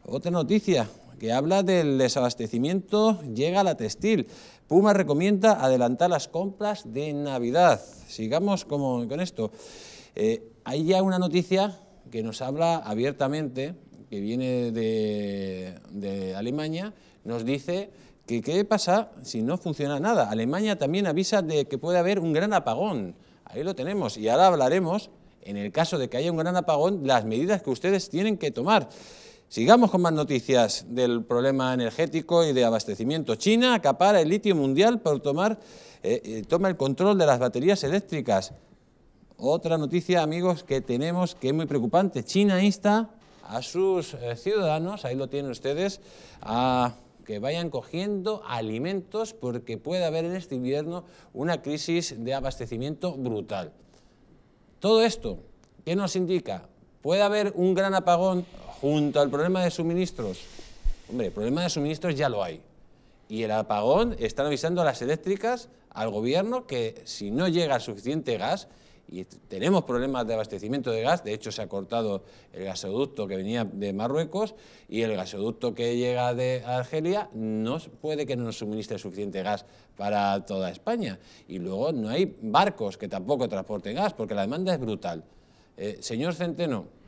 Otra noticia que habla del desabastecimiento llega a la textil. Puma recomienda adelantar las compras de Navidad. Sigamos con esto. Eh, hay ya una noticia que nos habla abiertamente, que viene de, de Alemania, nos dice ¿Qué pasa si no funciona nada? Alemania también avisa de que puede haber un gran apagón. Ahí lo tenemos. Y ahora hablaremos, en el caso de que haya un gran apagón, las medidas que ustedes tienen que tomar. Sigamos con más noticias del problema energético y de abastecimiento. China acapara el litio mundial por tomar eh, eh, toma el control de las baterías eléctricas. Otra noticia, amigos, que tenemos que es muy preocupante. China insta a sus eh, ciudadanos, ahí lo tienen ustedes, a que vayan cogiendo alimentos porque puede haber en este invierno una crisis de abastecimiento brutal. Todo esto, ¿qué nos indica? ¿Puede haber un gran apagón junto al problema de suministros? Hombre, el problema de suministros ya lo hay. Y el apagón están avisando a las eléctricas, al gobierno, que si no llega suficiente gas, y tenemos problemas de abastecimiento de gas, de hecho se ha cortado el gasoducto que venía de Marruecos y el gasoducto que llega de Argelia no puede que no nos suministre suficiente gas para toda España. Y luego no hay barcos que tampoco transporten gas porque la demanda es brutal. Eh, señor Centeno.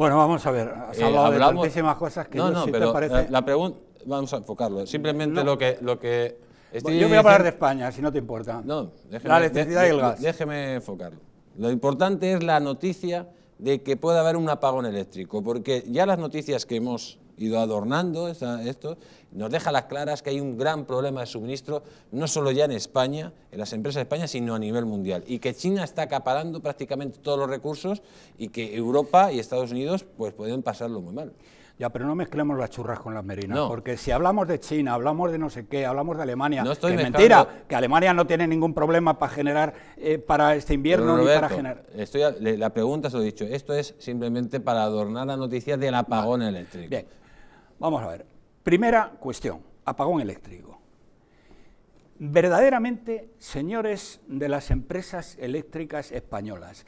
Bueno, vamos a ver, has eh, hablado de tantísimas cosas que no, no, pero parece... la, pregunta, vamos a enfocarlo, simplemente lo que... Lo que yo voy a hablar de España, si no te importa. No, déjeme, la electricidad y el gas. Déjeme enfocarlo. Lo importante es la noticia de que puede haber un apagón eléctrico, porque ya las noticias que hemos ido adornando esto, nos deja las claras que hay un gran problema de suministro, no solo ya en España, en las empresas de España, sino a nivel mundial, y que China está acaparando prácticamente todos los recursos y que Europa y Estados Unidos pues pueden pasarlo muy mal. Ya, pero no mezclemos las churras con las merinas, porque si hablamos de China, hablamos de no sé qué, hablamos de Alemania, no que mentira, que Alemania no tiene ningún problema para generar eh, para este invierno ni para generar. Estoy la pregunta se lo he dicho, esto es simplemente para adornar la noticia del apagón eléctrico. Bien, vamos a ver. Primera cuestión, apagón eléctrico. Verdaderamente, señores de las empresas eléctricas españolas,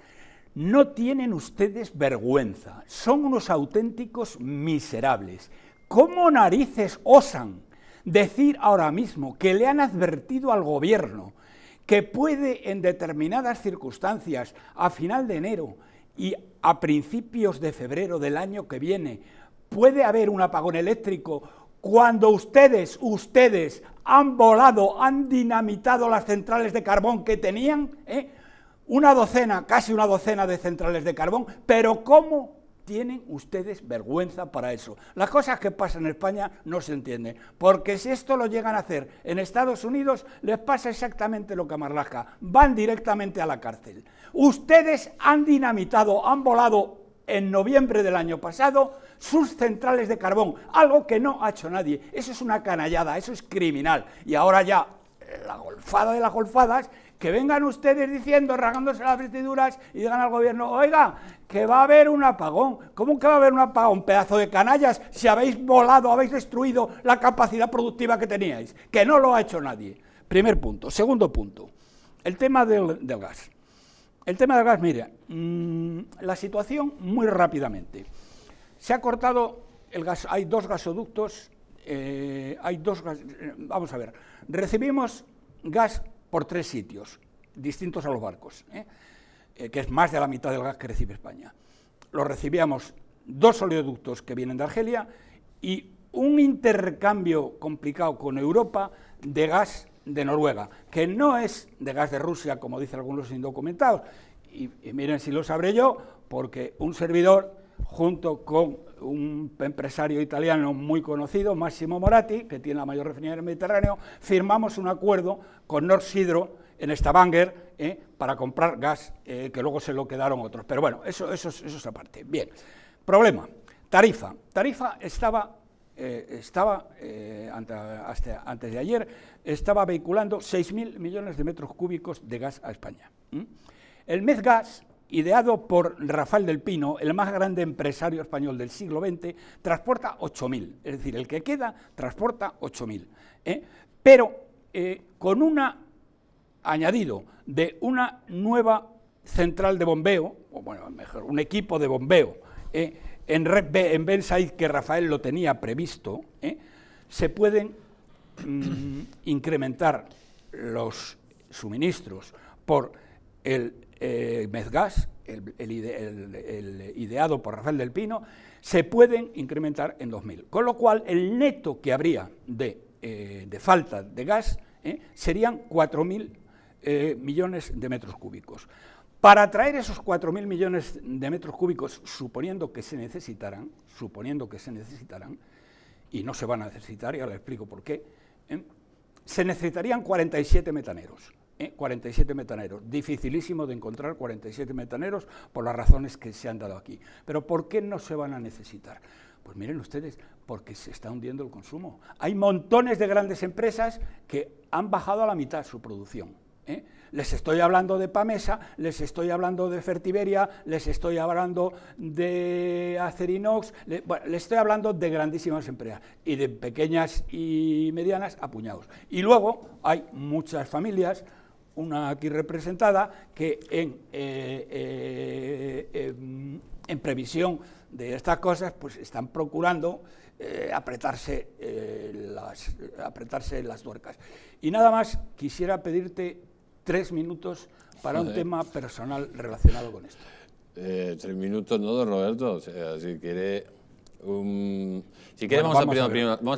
no tienen ustedes vergüenza, son unos auténticos miserables. ¿Cómo narices osan decir ahora mismo que le han advertido al gobierno que puede en determinadas circunstancias, a final de enero y a principios de febrero del año que viene, puede haber un apagón eléctrico cuando ustedes, ustedes han volado, han dinamitado las centrales de carbón que tenían? ¿eh? una docena, casi una docena de centrales de carbón, pero ¿cómo tienen ustedes vergüenza para eso? Las cosas que pasan en España no se entienden, porque si esto lo llegan a hacer en Estados Unidos, les pasa exactamente lo que a Marlaska, van directamente a la cárcel. Ustedes han dinamitado, han volado en noviembre del año pasado sus centrales de carbón, algo que no ha hecho nadie. Eso es una canallada, eso es criminal. Y ahora ya la golfada de las golfadas que vengan ustedes diciendo, ragándose las vestiduras y digan al gobierno, oiga, que va a haber un apagón. ¿Cómo que va a haber un apagón? Pedazo de canallas, si habéis volado, habéis destruido la capacidad productiva que teníais, que no lo ha hecho nadie. Primer punto. Segundo punto, el tema del, gas. El tema del gas, mire, mm, la situación muy rápidamente. Se ha cortado el gas, hay dos gasoductos, eh, hay dos, eh, vamos a ver, recibimos gas por tres sitios, distintos a los barcos. Eh, que es más de la mitad del gas que recibe España. Lo recibíamos dos oleoductos que vienen de Argelia y un intercambio complicado con Europa de gas de Noruega, que no es de gas de Rusia, como dicen algunos indocumentados. Y, miren si lo sabré yo, porque un servidor, junto con un empresario italiano muy conocido, Massimo Moratti, que tiene la mayor refinería el Mediterráneo, firmamos un acuerdo con Nord Hydro en Stavanger eh, para comprar gas, eh, que luego se lo quedaron otros. Pero bueno, eso, eso, eso es aparte. Bien, problema, tarifa. Tarifa estaba, eh, estaba hasta, antes de ayer, estaba vehiculando 6.000 millones de metros cúbicos de gas a España. El mes gas ideado por Rafael del Pino, el más grande empresario español del siglo XX, transporta 8.000, es decir, el que queda transporta 8.000. ¿eh? Pero eh, con un añadido de una nueva central de bombeo, o bueno, mejor, un equipo de bombeo ¿eh? En en que Rafael lo tenía previsto, se pueden mm, incrementar los suministros por el eh, Mezgas, el, ideado por Rafael del Pino, se pueden incrementar en 2.000. Con lo cual, el neto que habría de, eh, falta de gas eh, serían 4.000 eh, millones de metros cúbicos. Para traer esos 4.000 millones de metros cúbicos, suponiendo que se necesitaran, suponiendo que se necesitaran, y no se van a necesitar, ya les explico por qué, se necesitarían 47 metaneros. 47 metaneros. Dificilísimo de encontrar 47 metaneros por las razones que se han dado aquí. Pero ¿por qué no se van a necesitar? Pues miren ustedes, porque se está hundiendo el consumo. Hay montones de grandes empresas que han bajado a la mitad su producción. ¿Eh? Les estoy hablando de Pamesa, les estoy hablando de Fertiberia, les estoy hablando de Acerinox, les estoy hablando de grandísimas empresas y de pequeñas y medianas apuñados. Y luego hay muchas familias, una aquí representada, que en, eh, eh, en, previsión de estas cosas, pues están procurando apretarse, las, apretarse las tuercas. Y nada más, quisiera pedirte tres minutos para un tema personal relacionado con esto. tres minutos, no, don Roberto. O sea, si quiere Um, si quieres, vamos,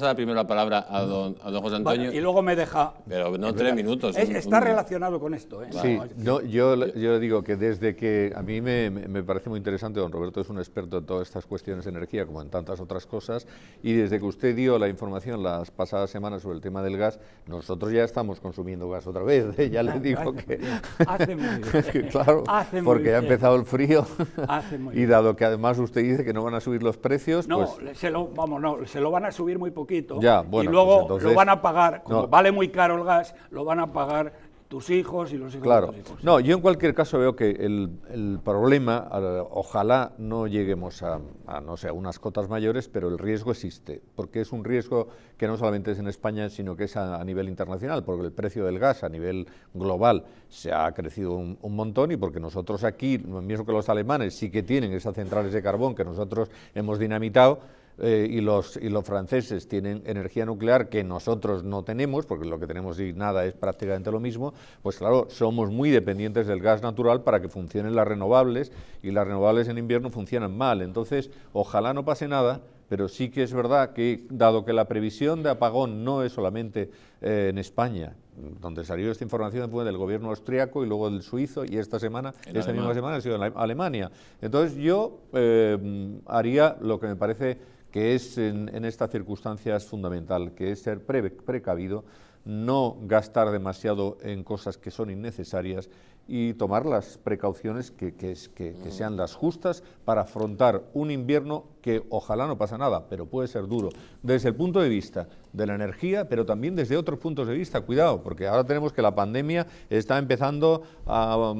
a, dar primero la palabra a don, José Antonio. y luego me deja. Pero no tres minutos. está relacionado con esto. ¿eh? Sí, yo, yo digo que desde que a mí me, me, parece muy interesante, don Roberto es un experto en todas estas cuestiones de energía, como en tantas otras cosas, y desde que usted dio la información las pasadas semanas sobre el tema del gas, nosotros ya estamos consumiendo gas otra vez. ¿eh? Ya le digo que. Hace muy bien. claro, porque ya ha empezado el frío. Hace muy y dado que además usted dice que no van a subir los precios. No, pues se lo, vamos, no, se lo van a subir muy poquito. Ya, bueno, y luego pues lo van a pagar, como vale muy caro el gas, lo van a pagar tus hijos y los hijos claro. de tus hijos. No, yo en cualquier caso veo que el, el problema, ojalá no lleguemos a, no sé, a unas cotas mayores, pero el riesgo existe, porque es un riesgo que no solamente es en España, sino que es a, nivel internacional, porque el precio del gas a nivel global se ha crecido un, un, montón y porque nosotros aquí, mismo que los alemanes, sí que tienen esas centrales de carbón que nosotros hemos dinamitado, eh, y, los, y los franceses tienen energía nuclear que nosotros no tenemos, porque lo que tenemos y nada es prácticamente lo mismo, pues claro, somos muy dependientes del gas natural para que funcionen las renovables y las renovables en invierno funcionan mal. Entonces, ojalá no pase nada, pero sí que es verdad que, dado que la previsión de apagón no es solamente eh, en España, donde salió esta información fue del gobierno austriaco y luego del suizo, y esta semana, esta misma semana ha sido en Alemania. Entonces yo eh, haría lo que me parece que es en, estas circunstancias fundamental, que es ser precavido, no gastar demasiado en cosas que son innecesarias y tomar las precauciones que, mm. sean las justas para afrontar un invierno que ojalá no pasa nada, pero puede ser duro, desde el punto de vista de la energía, pero también desde otros puntos de vista. Cuidado, porque ahora tenemos que la pandemia está empezando a,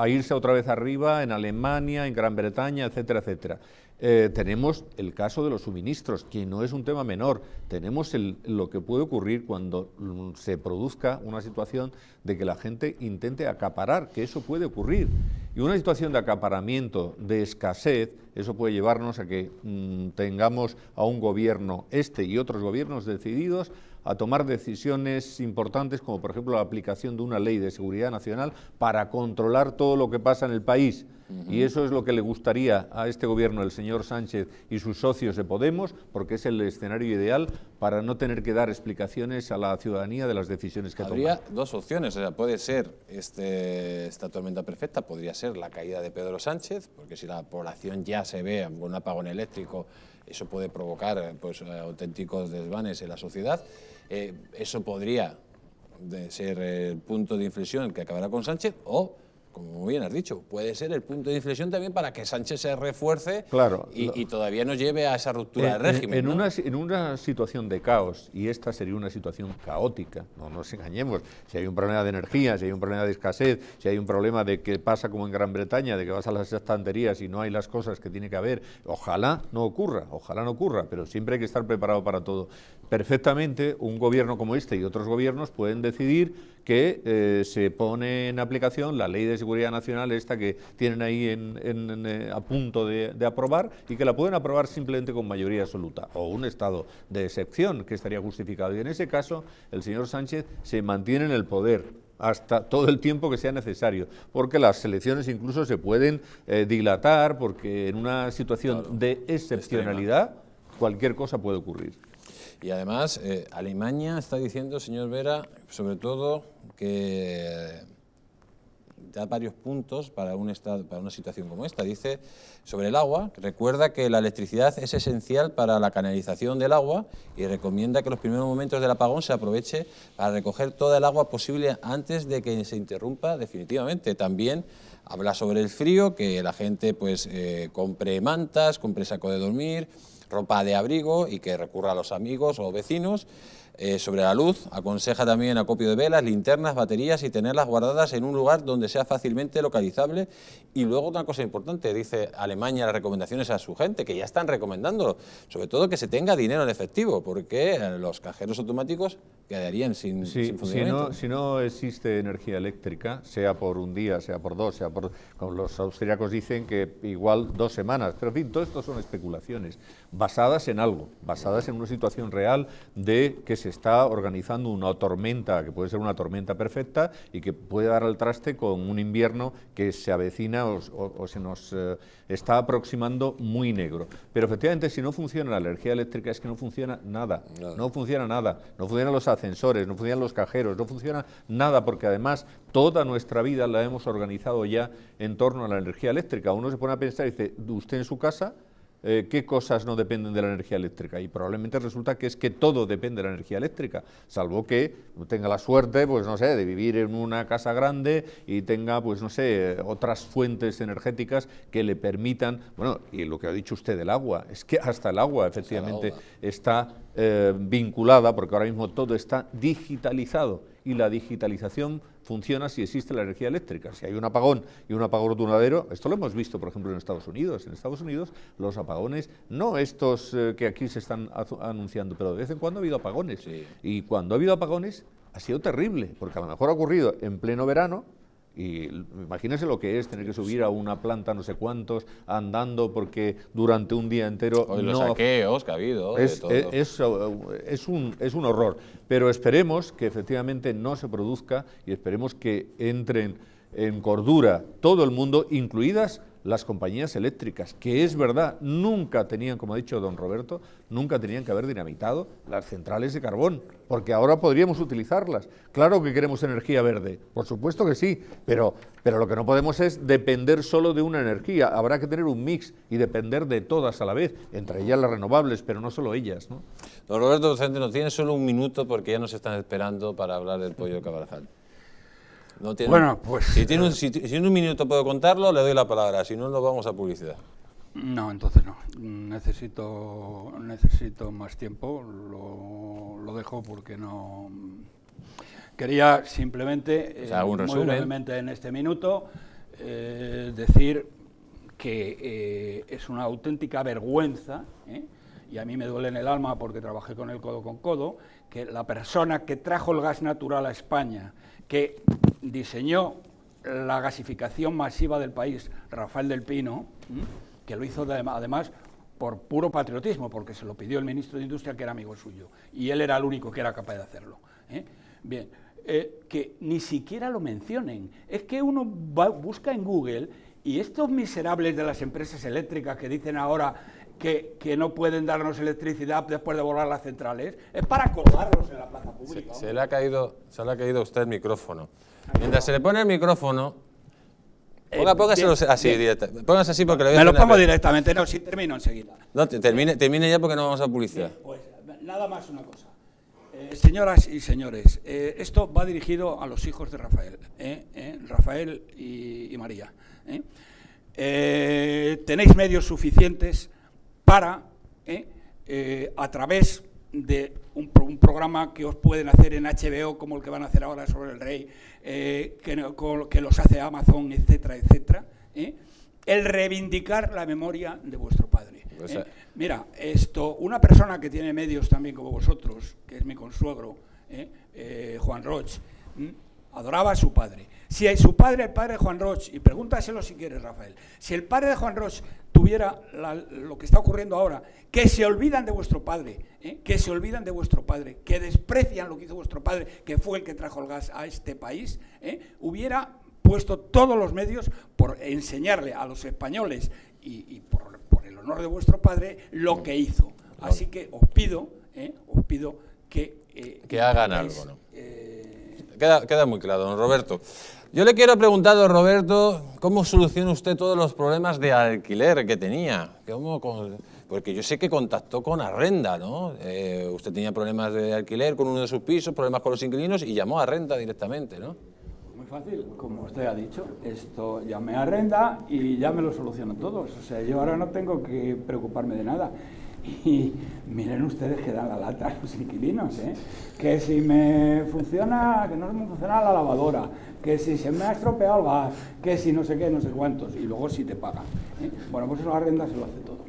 a irse otra vez arriba en Alemania, en Gran Bretaña, etcétera, etcétera. Eh, tenemos el caso de los suministros, que no es un tema menor. Tenemos lo que puede ocurrir cuando mm, se produzca una situación de que la gente intente acaparar, que eso puede ocurrir. Y una situación de acaparamiento, de escasez, eso puede llevarnos a que mm, tengamos a un gobierno, este y otros gobiernos decididos, a tomar decisiones importantes, como por ejemplo la aplicación de una ley de seguridad nacional para controlar todo lo que pasa en el país. Y eso es lo que le gustaría a este gobierno, el señor Sánchez y sus socios de Podemos, porque es el escenario ideal para no tener que dar explicaciones a la ciudadanía de las decisiones que Habría dos opciones, o sea, puede ser este, esta tormenta perfecta, podría ser la caída de Pedro Sánchez, porque si la población ya se ve con un apagón eléctrico, eso puede provocar pues, auténticos desvanes en la sociedad. Eh, eso podría ser el punto de inflexión que acabará con Sánchez o como bien has dicho, puede ser el punto de inflexión también para que Sánchez se refuerce y, todavía nos lleve a esa ruptura del régimen. En, una, en, una, situación de caos, y esta sería una situación caótica, no nos engañemos, si hay un problema de energía, si hay un problema de escasez, si hay un problema de que pasa como en Gran Bretaña, de que vas a las estanterías y no hay las cosas que tiene que haber, ojalá no ocurra, ojalá no ocurra, pero siempre hay que estar preparado para todo. Perfectamente, un gobierno como este y otros gobiernos pueden decidir que eh, se pone en aplicación la ley de seguridad nacional, esta que tienen ahí eh, a punto de, aprobar y que la pueden aprobar simplemente con mayoría absoluta o un estado de excepción que estaría justificado. Y en ese caso, el señor Sánchez se mantiene en el poder hasta todo el tiempo que sea necesario, porque las elecciones incluso se pueden eh, dilatar, porque en una situación de excepcionalidad cualquier cosa puede ocurrir. Y además, Alemania está diciendo, señor Vera, sobre todo que da varios puntos para, un estado, para una situación como esta. Dice sobre el agua, recuerda que la electricidad es esencial para la canalización del agua y recomienda que los primeros momentos del apagón se aproveche para recoger toda el agua posible antes de que se interrumpa definitivamente. También habla sobre el frío, que la gente pues eh, compre mantas, compre saco de dormir, ropa de abrigo y que recurra a los amigos o vecinos. Eh, sobre la luz, aconseja también acopio de velas, linternas, baterías y tenerlas guardadas en un lugar donde sea fácilmente localizable. Y luego una cosa importante, dice Alemania las recomendaciones a su gente, que ya están recomendando, sobre todo que se tenga dinero en efectivo, porque los cajeros automáticos quedarían sin, funcionamiento. Si no, existe energía eléctrica, sea por un día, sea por dos, sea por... Como los austríacos dicen que igual dos semanas, pero en fin, todo esto son especulaciones basadas en algo, basadas en una situación real de que se se está organizando una tormenta, que puede ser una tormenta perfecta y que puede dar al traste con un invierno que se avecina o, se nos eh, está aproximando muy negro. Pero efectivamente, si no funciona la energía eléctrica, es que no funciona nada. No funciona nada. No funcionan los ascensores, no funcionan los cajeros, no funciona nada, porque además toda nuestra vida la hemos organizado ya en torno a la energía eléctrica. Uno se pone a pensar y dice, usted en su casa eh, qué cosas no dependen de la energía eléctrica. Y probablemente resulta que es que todo depende de la energía eléctrica, salvo que tenga la suerte, pues no sé, de vivir en una casa grande y tenga, pues no sé, otras fuentes energéticas que le permitan, bueno, y lo que ha dicho usted del agua, es que hasta el agua efectivamente está eh, vinculada, porque ahora mismo todo está digitalizado y la digitalización funciona si existe la energía eléctrica. Si hay un apagón y un apagón duradero, esto lo hemos visto, por ejemplo, en Estados Unidos. En Estados Unidos los apagones, no estos eh, que aquí se están anunciando, pero de vez en cuando ha habido apagones. Y cuando ha habido apagones ha sido terrible, porque a lo mejor ha ocurrido en pleno verano, y imagínese lo que es tener que subir a una planta no sé cuántos andando porque durante un día entero... no, los saqueos que ha habido. Es, es, es, un, es un horror. Pero esperemos que efectivamente no se produzca y esperemos que entren en cordura todo el mundo, incluidas las compañías eléctricas, que es verdad, nunca tenían, como ha dicho don Roberto, nunca tenían que haber dinamitado las centrales de carbón, porque ahora podríamos utilizarlas. Claro que queremos energía verde, por supuesto que sí, pero, pero lo que no podemos es depender solo de una energía, habrá que tener un mix y depender de todas a la vez, entre ellas las renovables, pero no solo ellas. ¿no? Don Roberto Docente, nos tiene solo un minuto porque ya nos están esperando para hablar del pollo de bueno, pues... Si tiene, un, si, un minuto puedo contarlo, le doy la palabra, si no, nos vamos a publicidad. No, entonces no. Necesito, necesito más tiempo, lo, dejo porque no... Quería simplemente, eh, muy brevemente en este minuto, eh, decir que eh, es una auténtica vergüenza, y a mí me duele en el alma porque trabajé con el codo con codo, que la persona que trajo el gas natural a España, que diseñó la gasificación masiva del país, Rafael del Pino, que lo hizo además por puro patriotismo, porque se lo pidió el ministro de Industria, que era amigo suyo, y él era el único que era capaz de hacerlo. ¿eh? Bien, eh, que ni siquiera lo mencionen. Es que uno busca en Google y estos miserables de las empresas eléctricas que dicen ahora que, no pueden darnos electricidad después de volar las centrales, es para colgarlos en la plaza pública. Se, le, ha caído, se le ha caído a usted el micrófono. Mientras se le pone el micrófono, eh, póngaselo así, póngase así porque le voy a Me lo pongo directamente, no, si termino enseguida. No, termine, termine ya porque no vamos a publicidad. pues nada más una cosa. Eh, señoras y señores, eh, esto va dirigido a los hijos de Rafael, Rafael y, y María. tenéis medios suficientes para, a través de un, programa que os pueden hacer en HBO, como el que van a hacer ahora sobre el rey, eh, que, los hace Amazon, etcétera, etcétera, ¿eh? el reivindicar la memoria de vuestro padre. Pues, ¿eh? Mira, esto, una persona que tiene medios también como vosotros, que es mi consuegro, Juan Roch, adoraba a su padre. Si su padre, el padre de Juan Roch, y pregúntaselo si quieres, Rafael, si el padre de Juan Roch tuviera lo que está ocurriendo ahora, que se olvidan de vuestro padre, ¿eh? que se olvidan de vuestro padre, que desprecian lo que hizo vuestro padre, que fue el que trajo el gas a este país, ¿eh? hubiera puesto todos los medios por enseñarle a los españoles y, por, el honor de vuestro padre lo que hizo. Así que os pido, ¿eh? os pido que... que hagan algo, ¿no? Queda, queda muy claro, don Roberto. Yo le quiero preguntar, don Roberto, ¿cómo soluciona usted todos los problemas de alquiler que tenía? porque yo sé que contactó con Arrenda, ¿no? Eh, usted tenía problemas de alquiler con uno de sus pisos, problemas con los inquilinos y llamó a Arrenda directamente, ¿no? Muy fácil, como usted ha dicho, esto llamé a Arrenda y ya me lo solucionan todos. O sea, yo ahora no tengo que preocuparme de nada. Y miren ustedes que dan la lata a los inquilinos, ¿eh? que si me funciona, que no me funciona la lavadora, que si se me ha estropeado el gas, que si no sé qué, no sé cuántos, y luego si te pagan. ¿eh? Bueno, pues eso la renta se lo hace todo.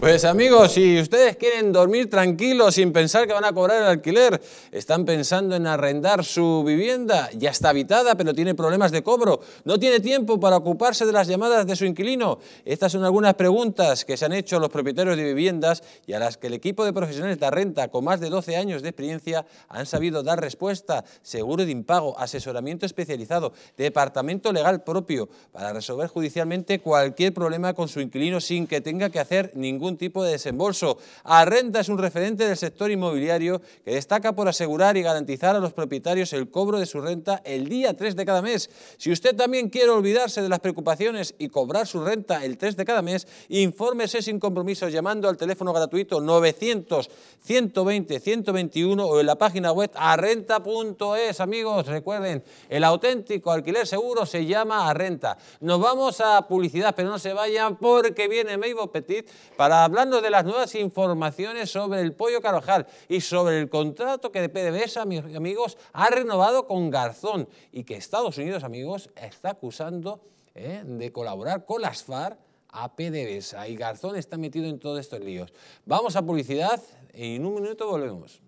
Pues amigos, si ustedes quieren dormir tranquilos sin pensar que van a cobrar el alquiler, están pensando en arrendar su vivienda, ya está habitada pero tiene problemas de cobro, no tiene tiempo para ocuparse de las llamadas de su inquilino. Estas son algunas preguntas que se han hecho los propietarios de viviendas y a las que el equipo de profesionales de renta con más de 12 años de experiencia han sabido dar respuesta, seguro de impago, asesoramiento especializado, departamento legal propio para resolver judicialmente cualquier problema con su inquilino sin que tenga que hacer ningún tipo de desembolso. Arrenta es un referente del sector inmobiliario que destaca por asegurar y garantizar a los propietarios el cobro de su renta el día 3 de cada mes. Si usted también quiere olvidarse de las preocupaciones y cobrar su renta el 3 de cada mes, infórmese sin compromiso llamando al teléfono gratuito 900 120 121 o en la página web arrenta.es. Amigos, recuerden, el auténtico alquiler seguro se llama Arrenta. Nos vamos a publicidad, pero no se vayan porque viene Meibo Petit para hablando de las nuevas informaciones sobre el pollo Carojal y sobre el contrato que PDVSA, amigos, ha renovado con Garzón y que Estados Unidos, amigos, está acusando eh, de colaborar con las FARC a PDVSA y Garzón está metido en todos estos líos. Vamos a publicidad y en un minuto volvemos.